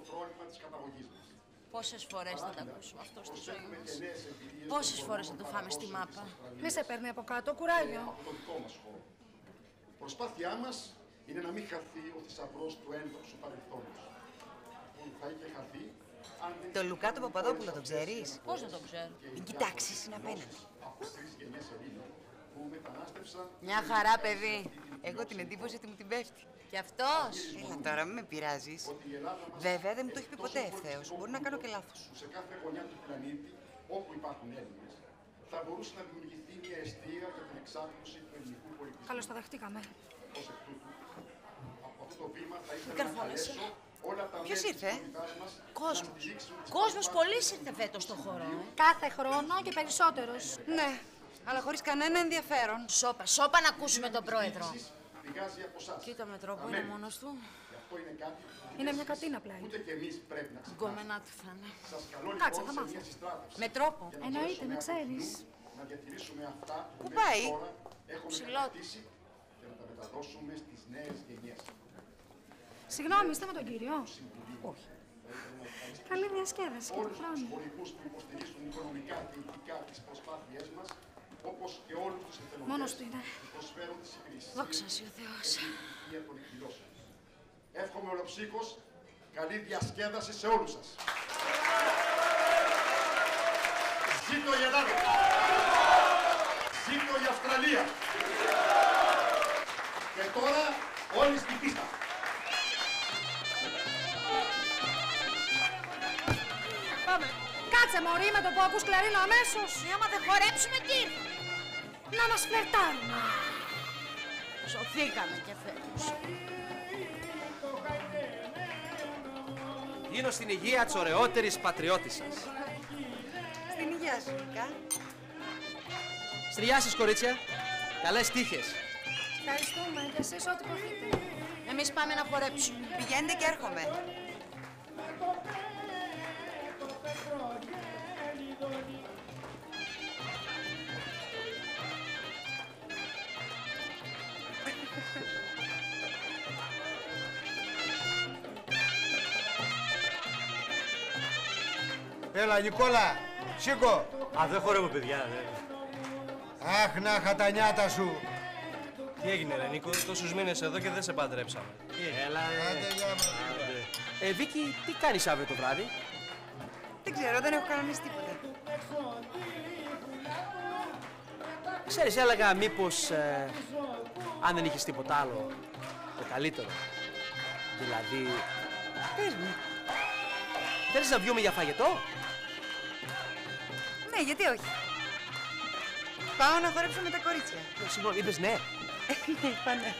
φρόνημα της καταγωγής μας. Πόσες φορές θα τα ακούσουμε αυτό στη ζωή Προσέχουμε μας; και νέες εμπειρίες Πόσες στον φορές θα χώρο το φάμε στη κατανάλωσης μάπα; της Αυστραλίας Μη σε παίρνει από κάτω, κουράγιο. από το δικό μας χώρο. Η προσπάθειά μας είναι να μην χαθεί ο θησαυρός του ένδοξου παρελθόντος. Που θα είχε χαθεί αν δεν Το Λουκά του Παπαδόπουλο τον ξέρεις; Πώς δεν το ξέρω; Μην κοιτάξεις, είναι απέναντι. από τρεις γενιές Ελλήνων που μετανάστευσαν Μια χαρά, παιδί. Έχω την εντύπωση ότι μου την πέφτει. Και αυτός. Έλα τώρα, μην με πειράζεις. Βέβαια, δεν μου το έχει πει ποτέ ευθέως. Μπορεί να κάνω και λάθος. που σε κάθε γωνιά του πλανήτη, όπου υπάρχουν Έλληνες, θα μπορούσε να δημιουργηθεί μια αιστεία για την εξάπλωση του ελληνικού πολιτισμού. Καλώς τα δεχτήκαμε. Ως εκ τούτου, από αυτό το βήμα θα ήθελα να καρφώνεσαι. καλέσω όλα τα Ποιος μέλη ήρθε; της κοινότητάς μας Κόσμος. να στηρίξουν τις Κόσμος προσπάθειες πολύ ήρθε φέτος στο χώρο. ε. Κάθε χρόνο και περισσότερος. Ναι, αλλά χωρίς κανένα ενδιαφέρον. Σώπα, σώπα να ακούσουμε τον πρόεδρο. Πηγάζει από εσάς. Κοίτα με τρόπο, είναι μόνος του. Γι' αυτό είναι κάτι που Είναι μια κατίνα πλάι. ούτε κι εμείς πρέπει να ξεχνάμε. Γκόμενά του θα είναι. Σας καλώ Κάτσε, λοιπόν θα σε μάθω. μια συστράτευση. Με τρόπο. για να Εννοείται, μπορέσουμε με από ξέρεις. κοινού Να διατηρήσουμε αυτά που Πού μέχρι πάει; τώρα έχουμε Ψηλό. κατακτήσει και να τα μεταδώσουμε στις νέες γενιές. Συγγνώμη, είστε με τον κύριο. Όχι. Καλή διασκέδαση και του Όλους τους χρόνου. χωρικούς που υποστηρίζουν οικονομικά και ηθικά τις προσπάθειές μας, όπως και όλους τους εθελοντές Μόνος του είναι. που προσφέρουν τις υπηρεσίες Δόξα σοι ο Θεός. για των εκδηλώσεων. Εύχομαι ολοψύχως καλή διασκέδαση σε όλους σας. Ζήτω η Ελλάδα! Ζήτω η Αυστραλία! Και τώρα όλοι στην πίστα. Πάμε. Κάτσε μωρή με το που ακούς κλαρίνο αμέσως. Άμα δεν χορέψουμε τι ήρθε. Να μας φλερτάρουν. Σωθήκαμε και φέτος. Γίνω στην υγεία της ωραιότερης πατριώτισσας. Στην υγεία σου, Λουκά. Στριά σας, κορίτσια. Καλές τύχες. Ευχαριστούμε και εσείς ό,τι ποθείτε. Εμείς πάμε να χορέψουμε. Πηγαίνετε και έρχομαι. Έλα, Νικόλα, σήκω. Α, δεν χορεύω, παιδιά. Δεν. Αχ, να είχα τα νιάτα σου. Τι έγινε, ρε Νίκο, τόσους μήνες εδώ και δεν σε παντρέψαμε. Έλα, Άντε, γεια μας. Ε, Βίκυ, τι κάνεις αύριο το βράδυ; Δεν ξέρω, δεν έχω κανονίσει τίποτα. Ξέρεις, έλεγα μήπως ε, αν δεν είχες τίποτα άλλο, το καλύτερο. Δηλαδή, Πες μου. θέλεις να βγούμε για φαγητό; Ναι, γιατί όχι. Πάω να χορέψω με τα κορίτσια. Ε, Συγγνώμη, είπες ναι. ναι, είπα ναι.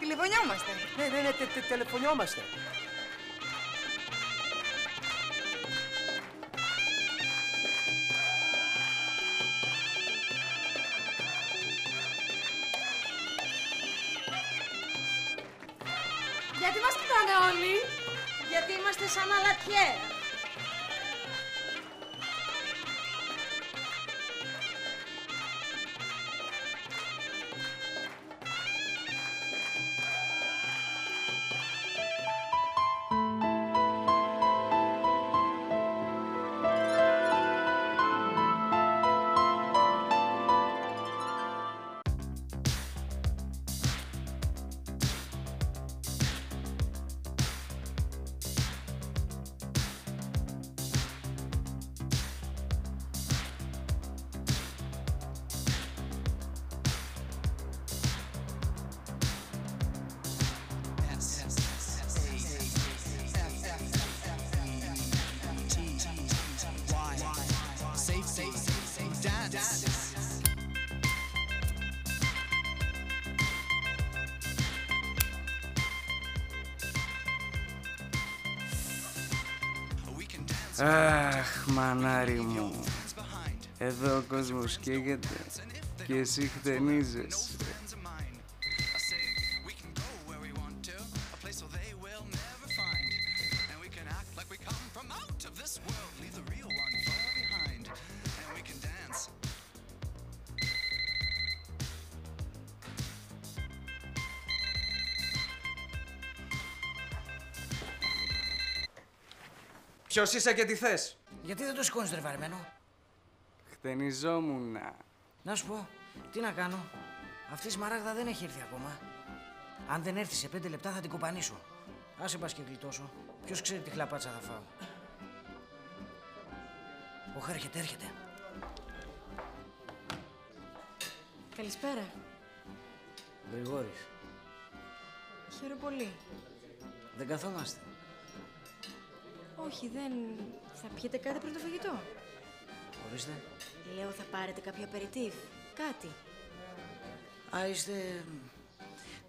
Τηλεφωνιόμαστε. Ναι, ναι, ναι, τε, τε, τηλεφωνιόμαστε. Γιατί μας κοιτάνε όλοι; Γιατί είμαστε σαν αλατιέρα. Αχ, μανάρι μου. Εδώ ο κόσμος καίγεται και εσύ χτενίζεσαι. Ποιος είσαι και τι θες; Γιατί δεν το σηκώνεις ρε βαρεμένο; Χτενιζόμουνα. Να σου πω, τι να κάνω. Αυτή η σμαράγδα δεν έχει έρθει ακόμα. Αν δεν έρθει σε πέντε λεπτά θα την κοπανίσω. Άσε πας και γλιτώσω. Ποιος ξέρει τι χλαπάτσα θα φάω. Όχι, έρχεται, έρχεται. Καλησπέρα. Γρηγόρης, Χαίρομαι πολύ. δεν καθόμαστε. Όχι, δεν. Θα πιείτε κάτι πριν το φαγητό; Ορίστε. Λέω θα πάρετε κάποιο απεριτίβ. Κάτι. Α, είστε...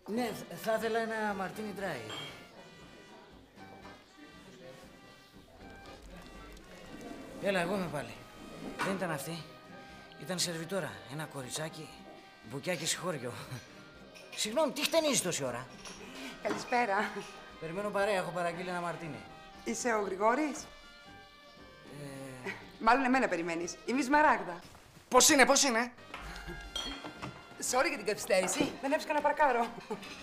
Ναι, θ- θα ήθελα ένα μαρτίνι ντράι. Έλα, εγώ είμαι πάλι. Δεν ήταν αυτή. Ήταν σερβιτόρα. Ένα κοριτσάκι, μπουκιάκι συγχώριο. Συγγνώμη, τι χτενίζεις τόση ώρα; Καλησπέρα. Περιμένω παρέα, έχω παραγγείλει ένα μαρτίνι. Είσαι ο Γρηγόρης; Ε, Μάλλον εμένα περιμένεις. Είμαι η Σμαράγδα. Πώς είναι, πώς είναι; Sorry για την καθυστέρηση. Δεν έψηκα να παρκάρω.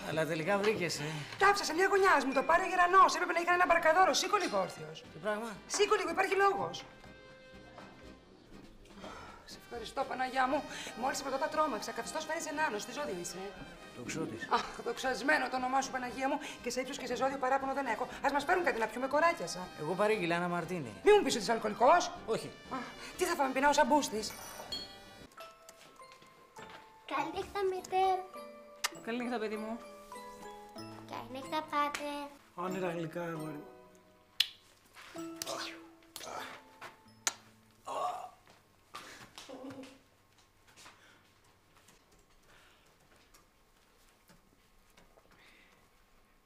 αλλά τελικά βρήκες, ε. Τάψα σε μια γωνιά μου, το πάρε γερανός. Έπρεπε να είχα ένα παρκαδόρο. Σήκω λίγο όρθιος. Τι πράγμα; Σήκω λίγο, υπάρχει λόγος. Σε ευχαριστώ, Παναγιά μου. Μόλις από τα τρόμαξα. Καθιστό φαίνεσαι ενάνο. Τι ζώδιο είσαι. Το ξώτης. Αχ, το ξασμένο το όνομά σου, Παναγία μου. Και σε ύψος και σε ζώδιο παράπονο δεν έχω. Α μας φέρουν κάτι να πιούμε κοράκιασα. Εγώ παρήγγειλα ένα μαρτίνι. Μη μου πεις ότι είσαι αλκοολικός. Όχι. Τι θα φάμε, πεινάω σαν μπούστης. Καληνύχτα, μητέρ. Καληνύχτα, παιδί μου. Καληνύχτα, πάτερ. Όνειρα γλυκά, αγόρι. μου.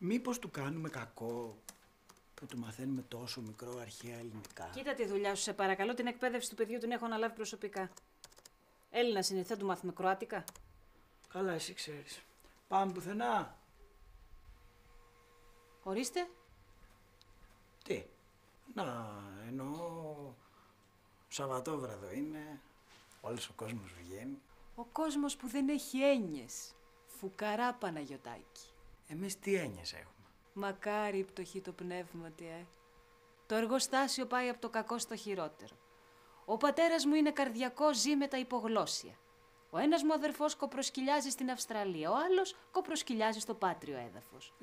Μήπως του κάνουμε κακό που του μαθαίνουμε τόσο μικρό αρχαία ελληνικά; Κοίτα τη δουλειά σου, σε παρακαλώ. Την εκπαίδευση του παιδιού την έχω αναλάβει προσωπικά. Έλληνα είναι, θα του μάθουμε Κροατικά. Καλά, εσύ ξέρεις. Πάμε πουθενά. Ορίστε. Τι; Να, εννοώ... Σαββατόβραδο είναι. Όλος ο κόσμος βγαίνει. Ο κόσμος που δεν έχει έννοιες. Φουκαρά Παναγιωτάκη. Εμείς τι έννοιες έχουμε; Μακάρι η πτωχή το πνεύματι, ε. Το εργοστάσιο πάει από το κακό στο χειρότερο. Ο πατέρας μου είναι καρδιακό, ζει με τα υπογλώσσια. Ο ένας μου αδερφός κοπροσκυλιάζει στην Αυστραλία, ο άλλος κοπροσκυλιάζει στο πάτριο έδαφος.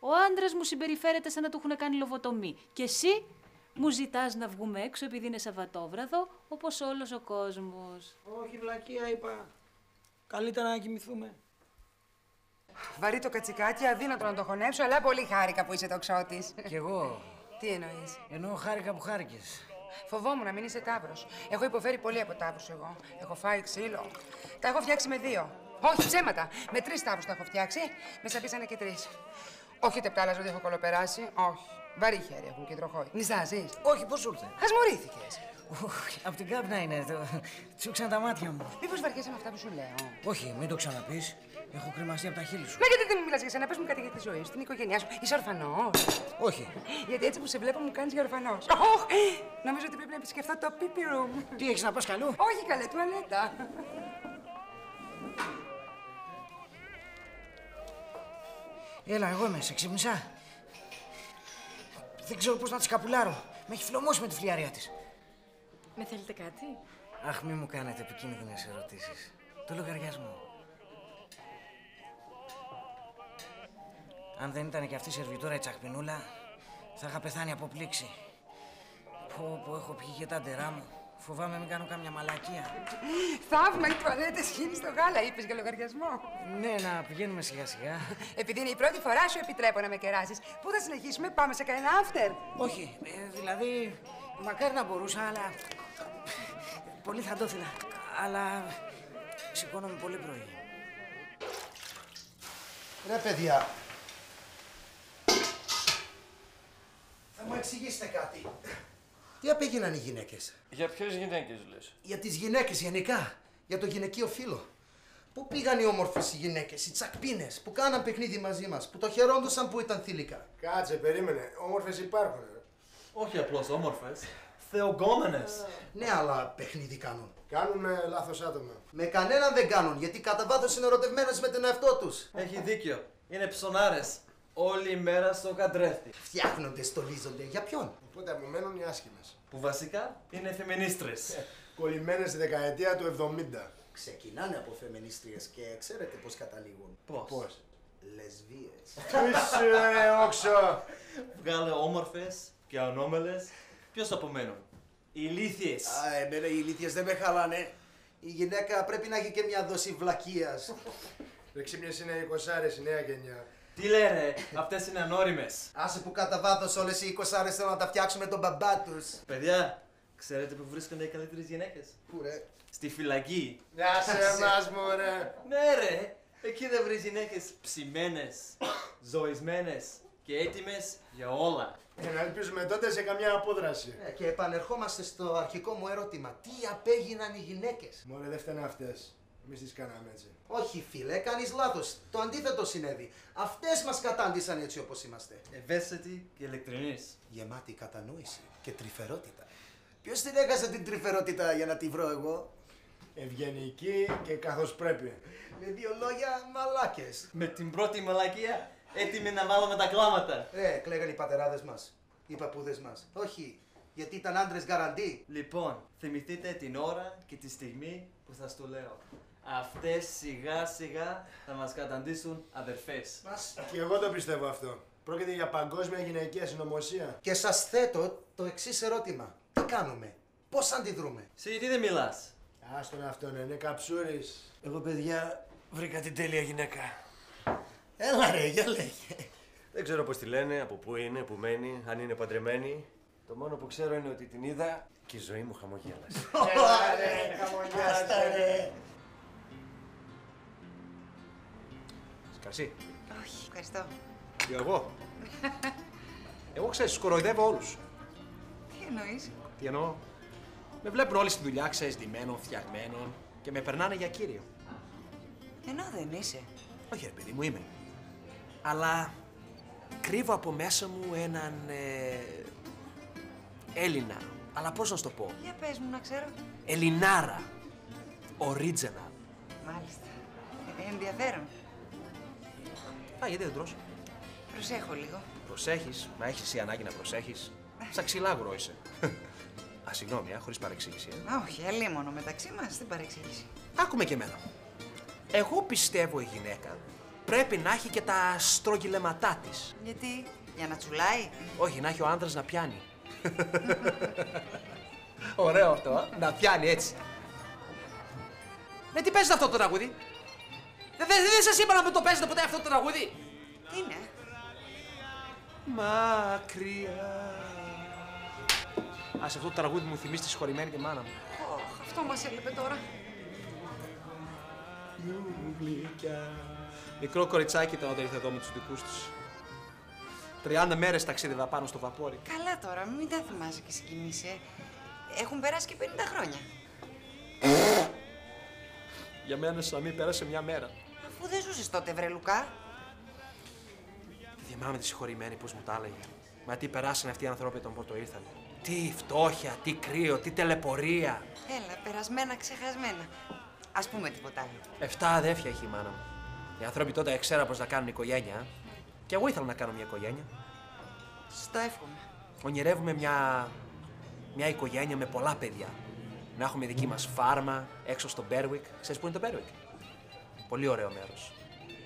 Ο άντρας μου συμπεριφέρεται σαν να του έχουν κάνει λοβοτομή. Και εσύ μου ζητάς να βγούμε έξω επειδή είναι Σαββατόβραδο, όπως όλος ο κόσμος. Όχι, βλακεία είπα. Καλύτερα να κοιμηθούμε. Βαρύ το κατσικάκι, αδύνατο να το χωνέψω, αλλά πολύ χάρηκα που είσαι τοξότης. Κι εγώ. Τι εννοείς; Εννοώ χάρηκα που χάρηκες. Φοβόμουν να μην είσαι τάβρο. Έχω υποφέρει πολύ από τάβρου εγώ. Έχω φάει ξύλο. Τα έχω φτιάξει με δύο. Όχι ψέματα. Με τρεις τάβρου τα έχω φτιάξει. Με σαπίσανε και τρεις. Όχι τεπτάλαζο ότι έχω κολοπεράσει. Όχι. Βαρύ χέρι έχουν και τροχόι. Νιζάζει. Όχι, πώς σου ήρθε; Χασμορήθηκε. Απ' την κάπνα είναι. Το... Τσούξαν τα μάτια μου. Μήπως βαριέσαι με αυτά που σου λέω; Όχι, μην το ξαναπείς. Έχω κρεμαστεί από τα χείλη σου. Μα γιατί δεν μου μιλάς για σένα, πες μου κάτι για τη ζωή σου, την οικογένειά σου. Είσαι ορφανός. Όχι. Γιατί έτσι που σε βλέπω μου κάνεις για ορφανός. Νομίζω ότι πρέπει να επισκεφθώ το pipi room. Τι έχεις να πας καλού; Όχι καλέ, τουαλέτα. Έλα, εγώ είμαι, σε ξύπνησα; Δεν ξέρω πώς να τη καπουλάρω. Με έχει φλωμώσει με τη φλιαρία της. Με θέλετε κάτι; Αχ, μη μου κάνετε επικίνδυνες ερωτήσεις. Το λογαριασμό. Αν δεν ήταν και αυτή η σερβιτόρα η τσακπινούλα, θα είχα πεθάνει από πλήξη. Πω, πω, έχω πιει και τα ντερά μου. Φοβάμαι μην κάνω κάμια μαλακία. Θαύμα, οι τουαλέτες χύνεις στο γάλα, είπες για λογαριασμό. Ναι, να πηγαίνουμε σιγά σιγά. Επειδή είναι η πρώτη φορά σου επιτρέπω να με κεράσει. Πού θα συνεχίσουμε, πάμε σε κανένα after; Όχι, ε, δηλαδή, μακάρι να μπορούσα, αλλά. Πολύ θα το ήθελα. Αλλά σηκώνομαι πολύ πρωί. Ρε παιδιά, θα μου εξηγήσετε κάτι. Τι απέγιναν οι γυναίκες; Για ποιες γυναίκες λες; Για τις γυναίκες γενικά. Για το γυναικείο φύλλο. Πού πήγαν οι όμορφες οι γυναίκες, οι τσακπίνες, που κάναν παιχνίδι μαζί μας, που το χαιρόντουσαν που ήταν θηλυκά; Κάτσε, περίμενε. Όμορφες υπάρχουν. ε. Όχι απλώς όμορφες. Θεογκόμενες. Ναι, αλλά παιχνίδι κάνουν. Κάνουν με λάθος άτομα. Με κανέναν δεν κάνουν, γιατί κατά βάθος είναι ερωτευμένες με τον εαυτό τους. Έχει δίκιο. Είναι ψωνάρες. Όλη η μέρα στο καντρέφτη. Φτιάχνονται, στολίζονται. Για ποιον; Οπότε απομένουν οι άσχημες. Που βασικά είναι φεμινίστρες. Κολλημένες στη δεκαετία του 70. Ξεκινάνε από φεμινίστριες και ξέρετε πώς καταλήγουν; Πώς; Πώς; Λεσβίες. Είσαι, όξο. Βγάλε όμορφες και ανώμελε. Ποιος θα απομένουν. Οι ηλίθιες. Α, εμένα οι ηλίθιες δεν με χαλάνε. Η γυναίκα πρέπει να έχει και μια δόση βλακείας. Ρε ξύπνιες είναι οι κοσάρες, η νέα γενιά. Τι λένε, αυτές είναι ανώριμες. Άσε που κατά βάθος όλες οι εικοσάρες θέλουν να τα φτιάξουν με τον μπαμπά τους. Παιδιά, ξέρετε που βρίσκονται οι καλύτερες γυναίκες; Πού ρε; Στη φυλακή. Να σε εμάς, μωρέ. Ναι, ρε. Εκεί δεν βρεις γυναίκες ψημένες, ζωισμένες και έτοιμες για όλα. Για να ελπίζουμε τότε σε καμιά απόδραση. Ε, και επανερχόμαστε στο αρχικό μου ερώτημα. Τι απέγιναν οι γυναίκες; Μωρέ, δεν φταίνε αυτές. Εμείς τις κάναμε έτσι. Όχι φίλε, κάνεις λάθος. Το αντίθετο συνέβη. Αυτές μας κατάντησαν έτσι όπως είμαστε. Ευαίσθητη και ηλεκτρινή. Γεμάτη κατανόηση και τρυφερότητα. Ποιος την έκασε την τρυφερότητα για να τη βρω εγώ; Ευγενική και καθώς πρέπει. Με δύο λόγια μαλάκες. Με την πρώτη μαλακία έτοιμοι να βάλουμε τα κλάματα. Ε, κλαίγαν οι πατεράδες μας. Οι παππούδες μας. Όχι, γιατί ήταν άντρες γκαραντί. Λοιπόν, θυμηθείτε την ώρα και τη στιγμή που θα στο λέω. Αυτές σιγά σιγά θα μας καταντήσουν αδερφές. Μας... Και εγώ το πιστεύω αυτό. Πρόκειται για παγκόσμια γυναικεία συνωμοσία. Και σας θέτω το εξής ερώτημα. Τι κάνουμε, πώς αντιδρούμε; Σε γιατί δεν μιλάς; Άστον αυτόν, είναι καψούρης. Εγώ, παιδιά, βρήκα την τέλεια γυναίκα. Έλα ρε, για λέγε. Δεν ξέρω πώς τη λένε, από πού είναι, που μένει, αν είναι παντρεμένη. Το μόνο που ξέρω είναι ότι την είδα και η ζωή μου χαμογέλασε. Έλα ρε, χαμογελάστα ρε. Σκασί. Όχι, ευχαριστώ. Τι εγώ. Εγώ ξέρεις, τους κοροϊδεύω όλους. Τι εννοείς; Τι εννοώ; Με βλέπουν όλοι στη δουλειά, ξέρεις, ντυμένων, φτιαγμένων και με περνάνε για κύριο. Ενώ δεν είσαι. Όχι, ρε παιδί μου, είμαι. Αλλά κρύβω από μέσα μου έναν ε, Έλληνα. Αλλά πώς να σου το πω; Για πες μου να ξέρω. Ελληνάρα. Original. Μάλιστα. Ε, ενδιαφέρον. Α, γιατί δεν τρως; Προσέχω λίγο. Προσέχεις, μα έχεις εσύ ανάγκη να προσέχεις; Σαν ξυλάγουρο είσαι. Α, συγγνώμη, χωρίς παρεξήγηση. ε. Α, όχι, αλίμονο μεταξύ μας, δεν παρεξήγηση. Άκουμε και εμένα. Εγώ πιστεύω η γυναίκα πρέπει να έχει και τα στρογγυλεματά της. Γιατί, για να τσουλάει; Όχι, να έχει ο άντρα να πιάνει. Ωραίο αυτό, α. να πιάνει έτσι. Ναι, τι παίζετε αυτό το τραγούδι; Δεν, δεν, δεν σας είπα να μην το παίζετε ποτέ αυτό το τραγούδι. Τι είναι; Μακριά. Α, αυτό το τραγούδι μου θυμίζει τη συγχωρημένη τη μάνα μου. Ωχ, αυτό μας έλειπε τώρα. Μικρό κοριτσάκι ήταν όταν ήρθε εδώ με τους δικούς τους. 30 μέρες ταξίδευα πάνω στο βαπόρι. Καλά τώρα, μην τα θυμάσαι και συγκινείσαι. Έχουν περάσει και 50 χρόνια. Για μένα, σαν μη πέρασε μια μέρα. Αφού δεν ζούσες τότε, βρε Λουκά. Θυμάμαι τη συγχωρημένη πώ μου τα έλεγε. Μα τι περάσανε αυτοί οι άνθρωποι τον πόρτο ήρθαν. Τι φτώχεια, τι κρύο, τι τελεπορία. Έλα, περασμένα, ξεχασμένα. Α πούμε τίποτα άλλο. Εφτά αδέρφια έχει η μάνα μου. Οι άνθρωποι τότε ξέραν πώ να κάνουν οικογένεια. α. Και εγώ ήθελα να κάνω μια οικογένεια. Στο εύχομαι. Ονειρεύομαι μια, μια οικογένεια με πολλά παιδιά. Να έχουμε δική μας φάρμα έξω στο Berwick. Ξέρεις πού είναι το Berwick; Πολύ ωραίο μέρος.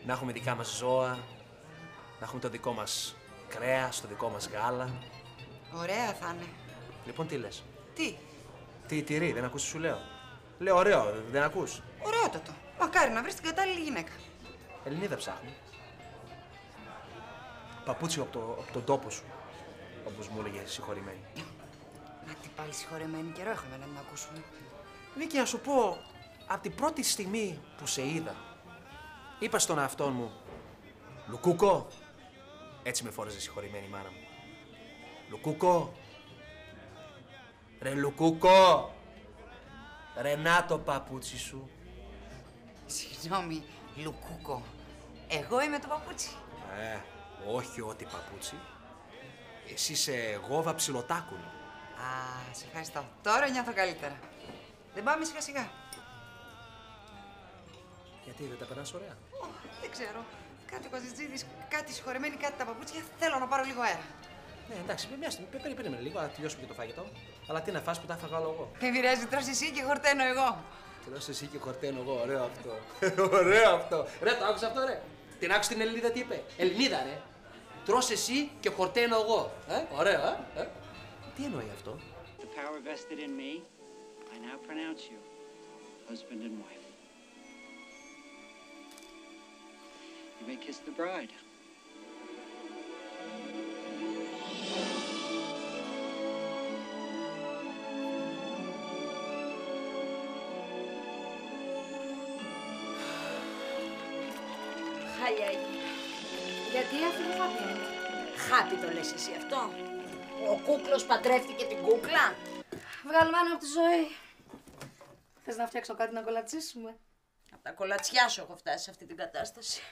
Να έχουμε δικά μας ζώα. Να έχουμε το δικό μας κρέας, το δικό μας γάλα. Ωραία θα είναι. Λοιπόν, τι λες; Τι, Τι τυρί, δεν ακούς τι σου λέω; Λέω ωραίο, δεν ακούς; ωραιότατο. Μακάρι να βρεις την κατάλληλη γυναίκα. Ελληνίδα ψάχνω. Παπούτσι από, το, από τον τόπο σου. Όπως μου έλεγε συγχωρημένη. Να τι πάλι συγχωρεμένη καιρό έχουμε να την ακούσουμε. Νίκη, να σου πω, από την πρώτη στιγμή που σε είδα, είπα στον εαυτό μου, Λουκούκο, έτσι με φόρεζε συγχωρημένη η μάνα μου. Λουκούκο, ρε Λουκούκο, ρε να το παπούτσι σου. Συγγνώμη, Λουκούκο. Εγώ είμαι το παπούτσι. Ε, όχι ό,τι παπούτσι. Εσύ είσαι γόβα ψιλοτάκουλο. Α, σε ευχαριστώ. Τώρα νιώθω καλύτερα. Δεν πάμε σιγά σιγά. Γιατί δεν τα περνάς ωραία; Ω, δεν ξέρω. Κάτι κοζιτζίδης, κάτι συγχωρεμένη, κάτι τα παπούτσια. Θέλω να πάρω λίγο αέρα. Ναι, εντάξει, μια στιγμή, περί- περίμενε λίγο, να τελειώσουμε και το φαγητό. Αλλά τι να φας που τα θα βγάλω εγώ. Δεν πειράζει, τρως εσύ και χορταίνω εγώ. Τρως εσύ και χορταίνω εγώ, ωραίο αυτό. ωραίο αυτό. Ρε, το άκουσα αυτό, ρε. Την άκουσα την Ελληνίδα τι είπε. Ελληνίδα, ρε. Τρως εσύ και χορταίνω εγώ. Ε, ωραίο, ε. ε. Τι εννοεί αυτό; The power vested in me, I now pronounce you husband and wife. You may kiss the bride. Χάλια έγινε. Γιατί έφυγε Φαβιέν. Χάπι το λες εσύ αυτό. Ο κούκλος παντρεύτηκε την κούκλα. Βγαλμένο από τη ζωή. Θες να φτιάξω κάτι να κολατσίσουμε; Από τα κολατσιά σου έχω φτάσει σε αυτή την κατάσταση.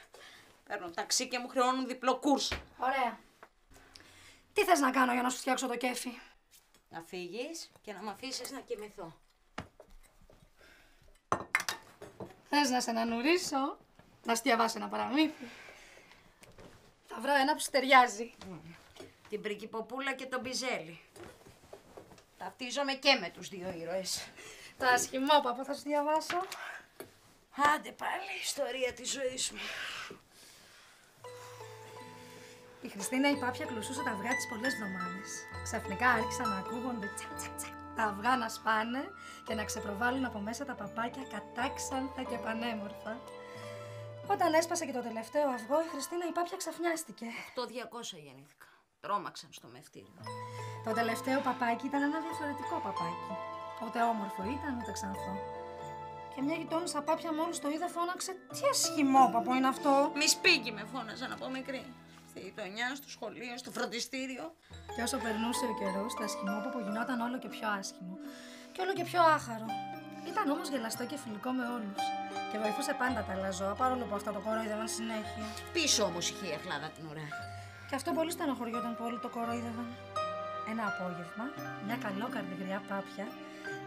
Παίρνω ταξί και μου χρεώνουν διπλό κούρς. Ωραία. Τι θες να κάνω για να σου φτιάξω το κέφι; Να φύγεις και να με αφήσεις να κοιμηθώ. Θες να σε ανανουρίσω; Να σου διαβάσω ένα παραμύθι; Θα βρω ένα που σου ταιριάζει. Την πριγκυποπούλα και τον Μπιζέλη. Ταυτίζομαι και με τους δύο ήρωες. Το ασχημόπαπο θα σου διαβάσω. Άντε πάλι, ιστορία της ζωής μου. Η Χριστίνα η πάπια κλουσούσε τα αυγά της πολλές εβδομάδες. Ξαφνικά άρχισαν να ακούγονται τσακ τσακ τσακ. Τα αυγά να σπάνε και να ξεπροβάλλουν από μέσα τα παπάκια κατάξανθα και πανέμορφα. Όταν έσπασε και το τελευταίο αυγό, η Χριστίνα η πάπια ξαφνιάστηκε. Το 200 γεννήθηκα. Τρόμαξαν στο μευτήριο. Το τελευταίο παπάκι ήταν ένα διαφορετικό παπάκι. Ούτε όμορφο ήταν, ούτε ξανθό. Και μια γειτόνισσα πάπια μόλις το είδε φώναξε Τι ασχημόπαπο είναι αυτό; Μη σπίτι με φώναζαν από μικρή. Στη γειτονιά, στο σχολείο, στο φροντιστήριο. Και όσο περνούσε ο καιρός, το ασχημόπαπο γινόταν όλο και πιο άσχημο. Και όλο και πιο άχαρο. Ήταν όμως γελαστό και φιλικό με όλους. Και βοηθούσε πάντα τα άλλα ζώα, παρόλο που αυτά το κορόιδευαν συνέχεια. Πίσω όμως είχε η Αχλάδα την ωραία. Και αυτό πολύ στενοχωριόταν που όλοι το κορόιδευαν. Ένα απόγευμα, μια καλόκαρδη γριά πάπια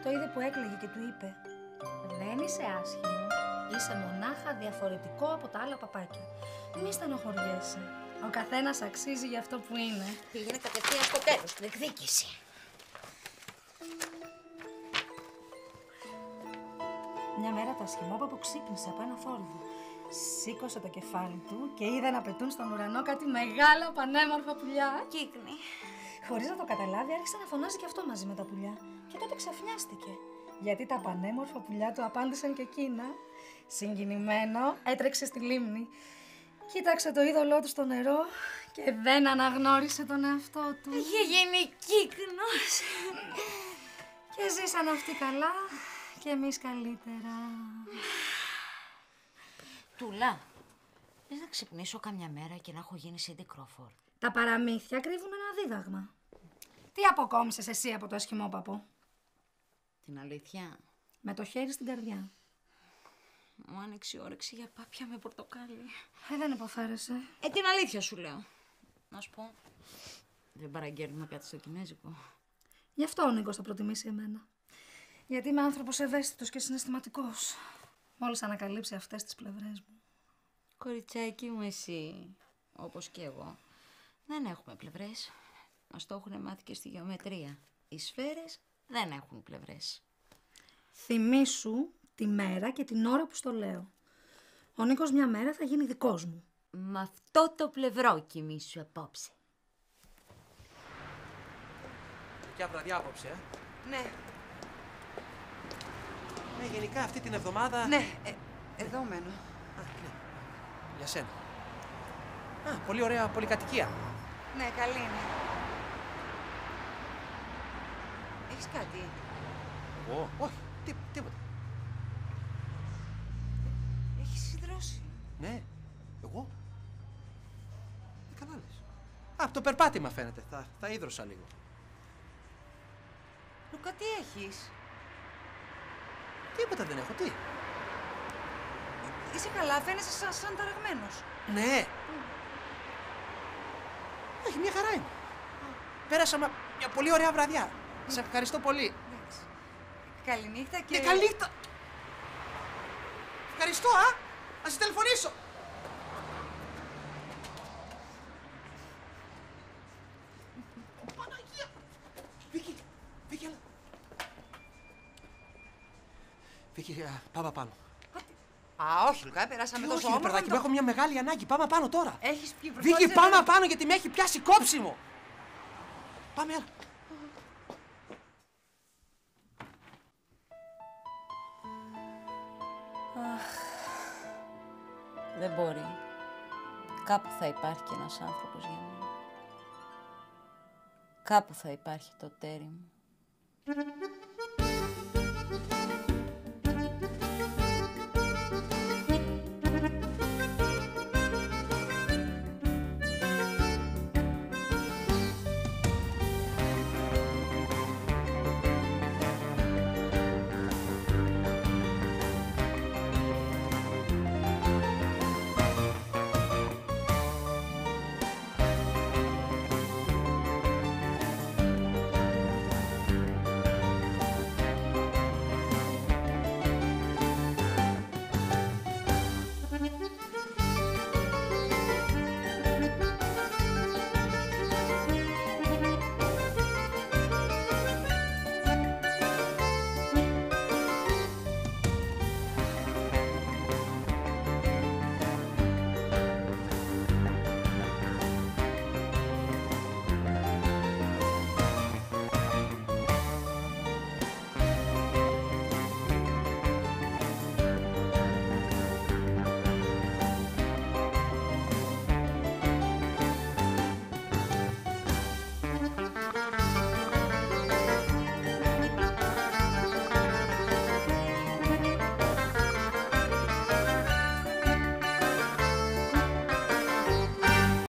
το είδε που έκλαιγε και του είπε: Δεν είσαι άσχημο. Είσαι μονάχα διαφορετικό από τα άλλα παπάκια. Μη στενοχωριέσαι. Ο καθένας αξίζει για αυτό που είναι. Πήγαινε κατευθείαν στο τέλος, στην εκδίκηση. Μια μέρα το ασχημόπαπο ξύπνησε από ένα θόρυβο. Σήκωσε το κεφάλι του και είδε να πετούν στον ουρανό κάτι μεγάλα πανέμορφα πουλιά. Κύκνη. Χωρίς να το καταλάβει, άρχισε να φωνάζει και αυτό μαζί με τα πουλιά. Και τότε ξαφνιάστηκε. Γιατί τα πανέμορφα πουλιά του απάντησαν και εκείνα. Συγκινημένο, έτρεξε στη λίμνη. Κοίταξε το είδωλό του στο νερό και δεν αναγνώρισε τον εαυτό του. Είχε γίνει κύκνος. Και ζήσαν αυτοί καλά και εμείς καλύτερα. Τούλα, θες να ξυπνήσω καμιά μέρα και να έχω γίνει Σίντι Κρόφορντ. Τα παραμύθια κρύβουν ένα δίδαγμα. Τι αποκόμισες εσύ από το ασχημόπαπο. Την αλήθεια, Με το χέρι στην καρδιά. Μου άνοιξε η όρεξη για πάπια με πορτοκάλι. Ε, δεν υποφέρεσαι. Ε, την αλήθεια σου λέω. Να σου πω, δεν παραγγέλνουμε κάτι στο κινέζικο. Γι' αυτό ο Νίκος θα προτιμήσει εμένα. Γιατί είμαι άνθρωπος ευαίσθητος και συναισθηματικός. Μόλις ανακαλύψει αυτές τις πλευρές μου. Κοριτσάκι μου εσύ, όπως και εγώ, δεν έχουμε πλευρές. Μας το έχουν μάθει και στη γεωμετρία. Οι σφαίρες δεν έχουν πλευρές. Θυμήσου τη μέρα και την ώρα που στο λέω. Ο Νίκος μια μέρα θα γίνει δικός μου. Με αυτό το πλευρό κοιμήσου απόψε. Ποια βραδιά απόψε, ε. Ναι, Ναι, γενικά αυτή την εβδομάδα. ναι, ε, εδώ μένω. Για σένα. Α, πολύ ωραία πολυκατοικία. Ναι, καλή είναι. Έχεις κάτι; Εγώ, όχι, τί, τίποτα. Ναι, εγώ. Ε, καλά λες. Α, από το περπάτημα φαίνεται. Θα, θα ίδρωσα λίγο. Λουκά, τι έχεις; Τίποτα δεν έχω, τι; Είσαι καλά, φαίνεσαι σαν, σαν ταραγμένος. Ναι. Όχι, μια χαρά είναι. Πέρασα μα- μια πολύ ωραία βραδιά. Σε ευχαριστώ πολύ. Καληνύχτα και... Ναι, καληνύχτα. Ευχαριστώ, α. Να σε τηλεφωνήσω. Παναγία. Βίκυ, Βίκυ, έλα. Βίκυ, α, πάμε πάνω. Α, όχι, Λουκά, περάσαμε Τι τόσο όχι, ρε όμορφα. παιδάκι μου, έχω μια μεγάλη ανάγκη. Πάμε πάνω τώρα. Έχεις πιει Βίκυ, προφανώς, πάμε δεν- πάνω γιατί με έχει πιάσει κόψιμο. Πάμε, έλα. Αχ, δεν μπορεί. Κάπου θα υπάρχει ένα ένας άνθρωπος για μένα. Κάπου θα υπάρχει το τέρι μου.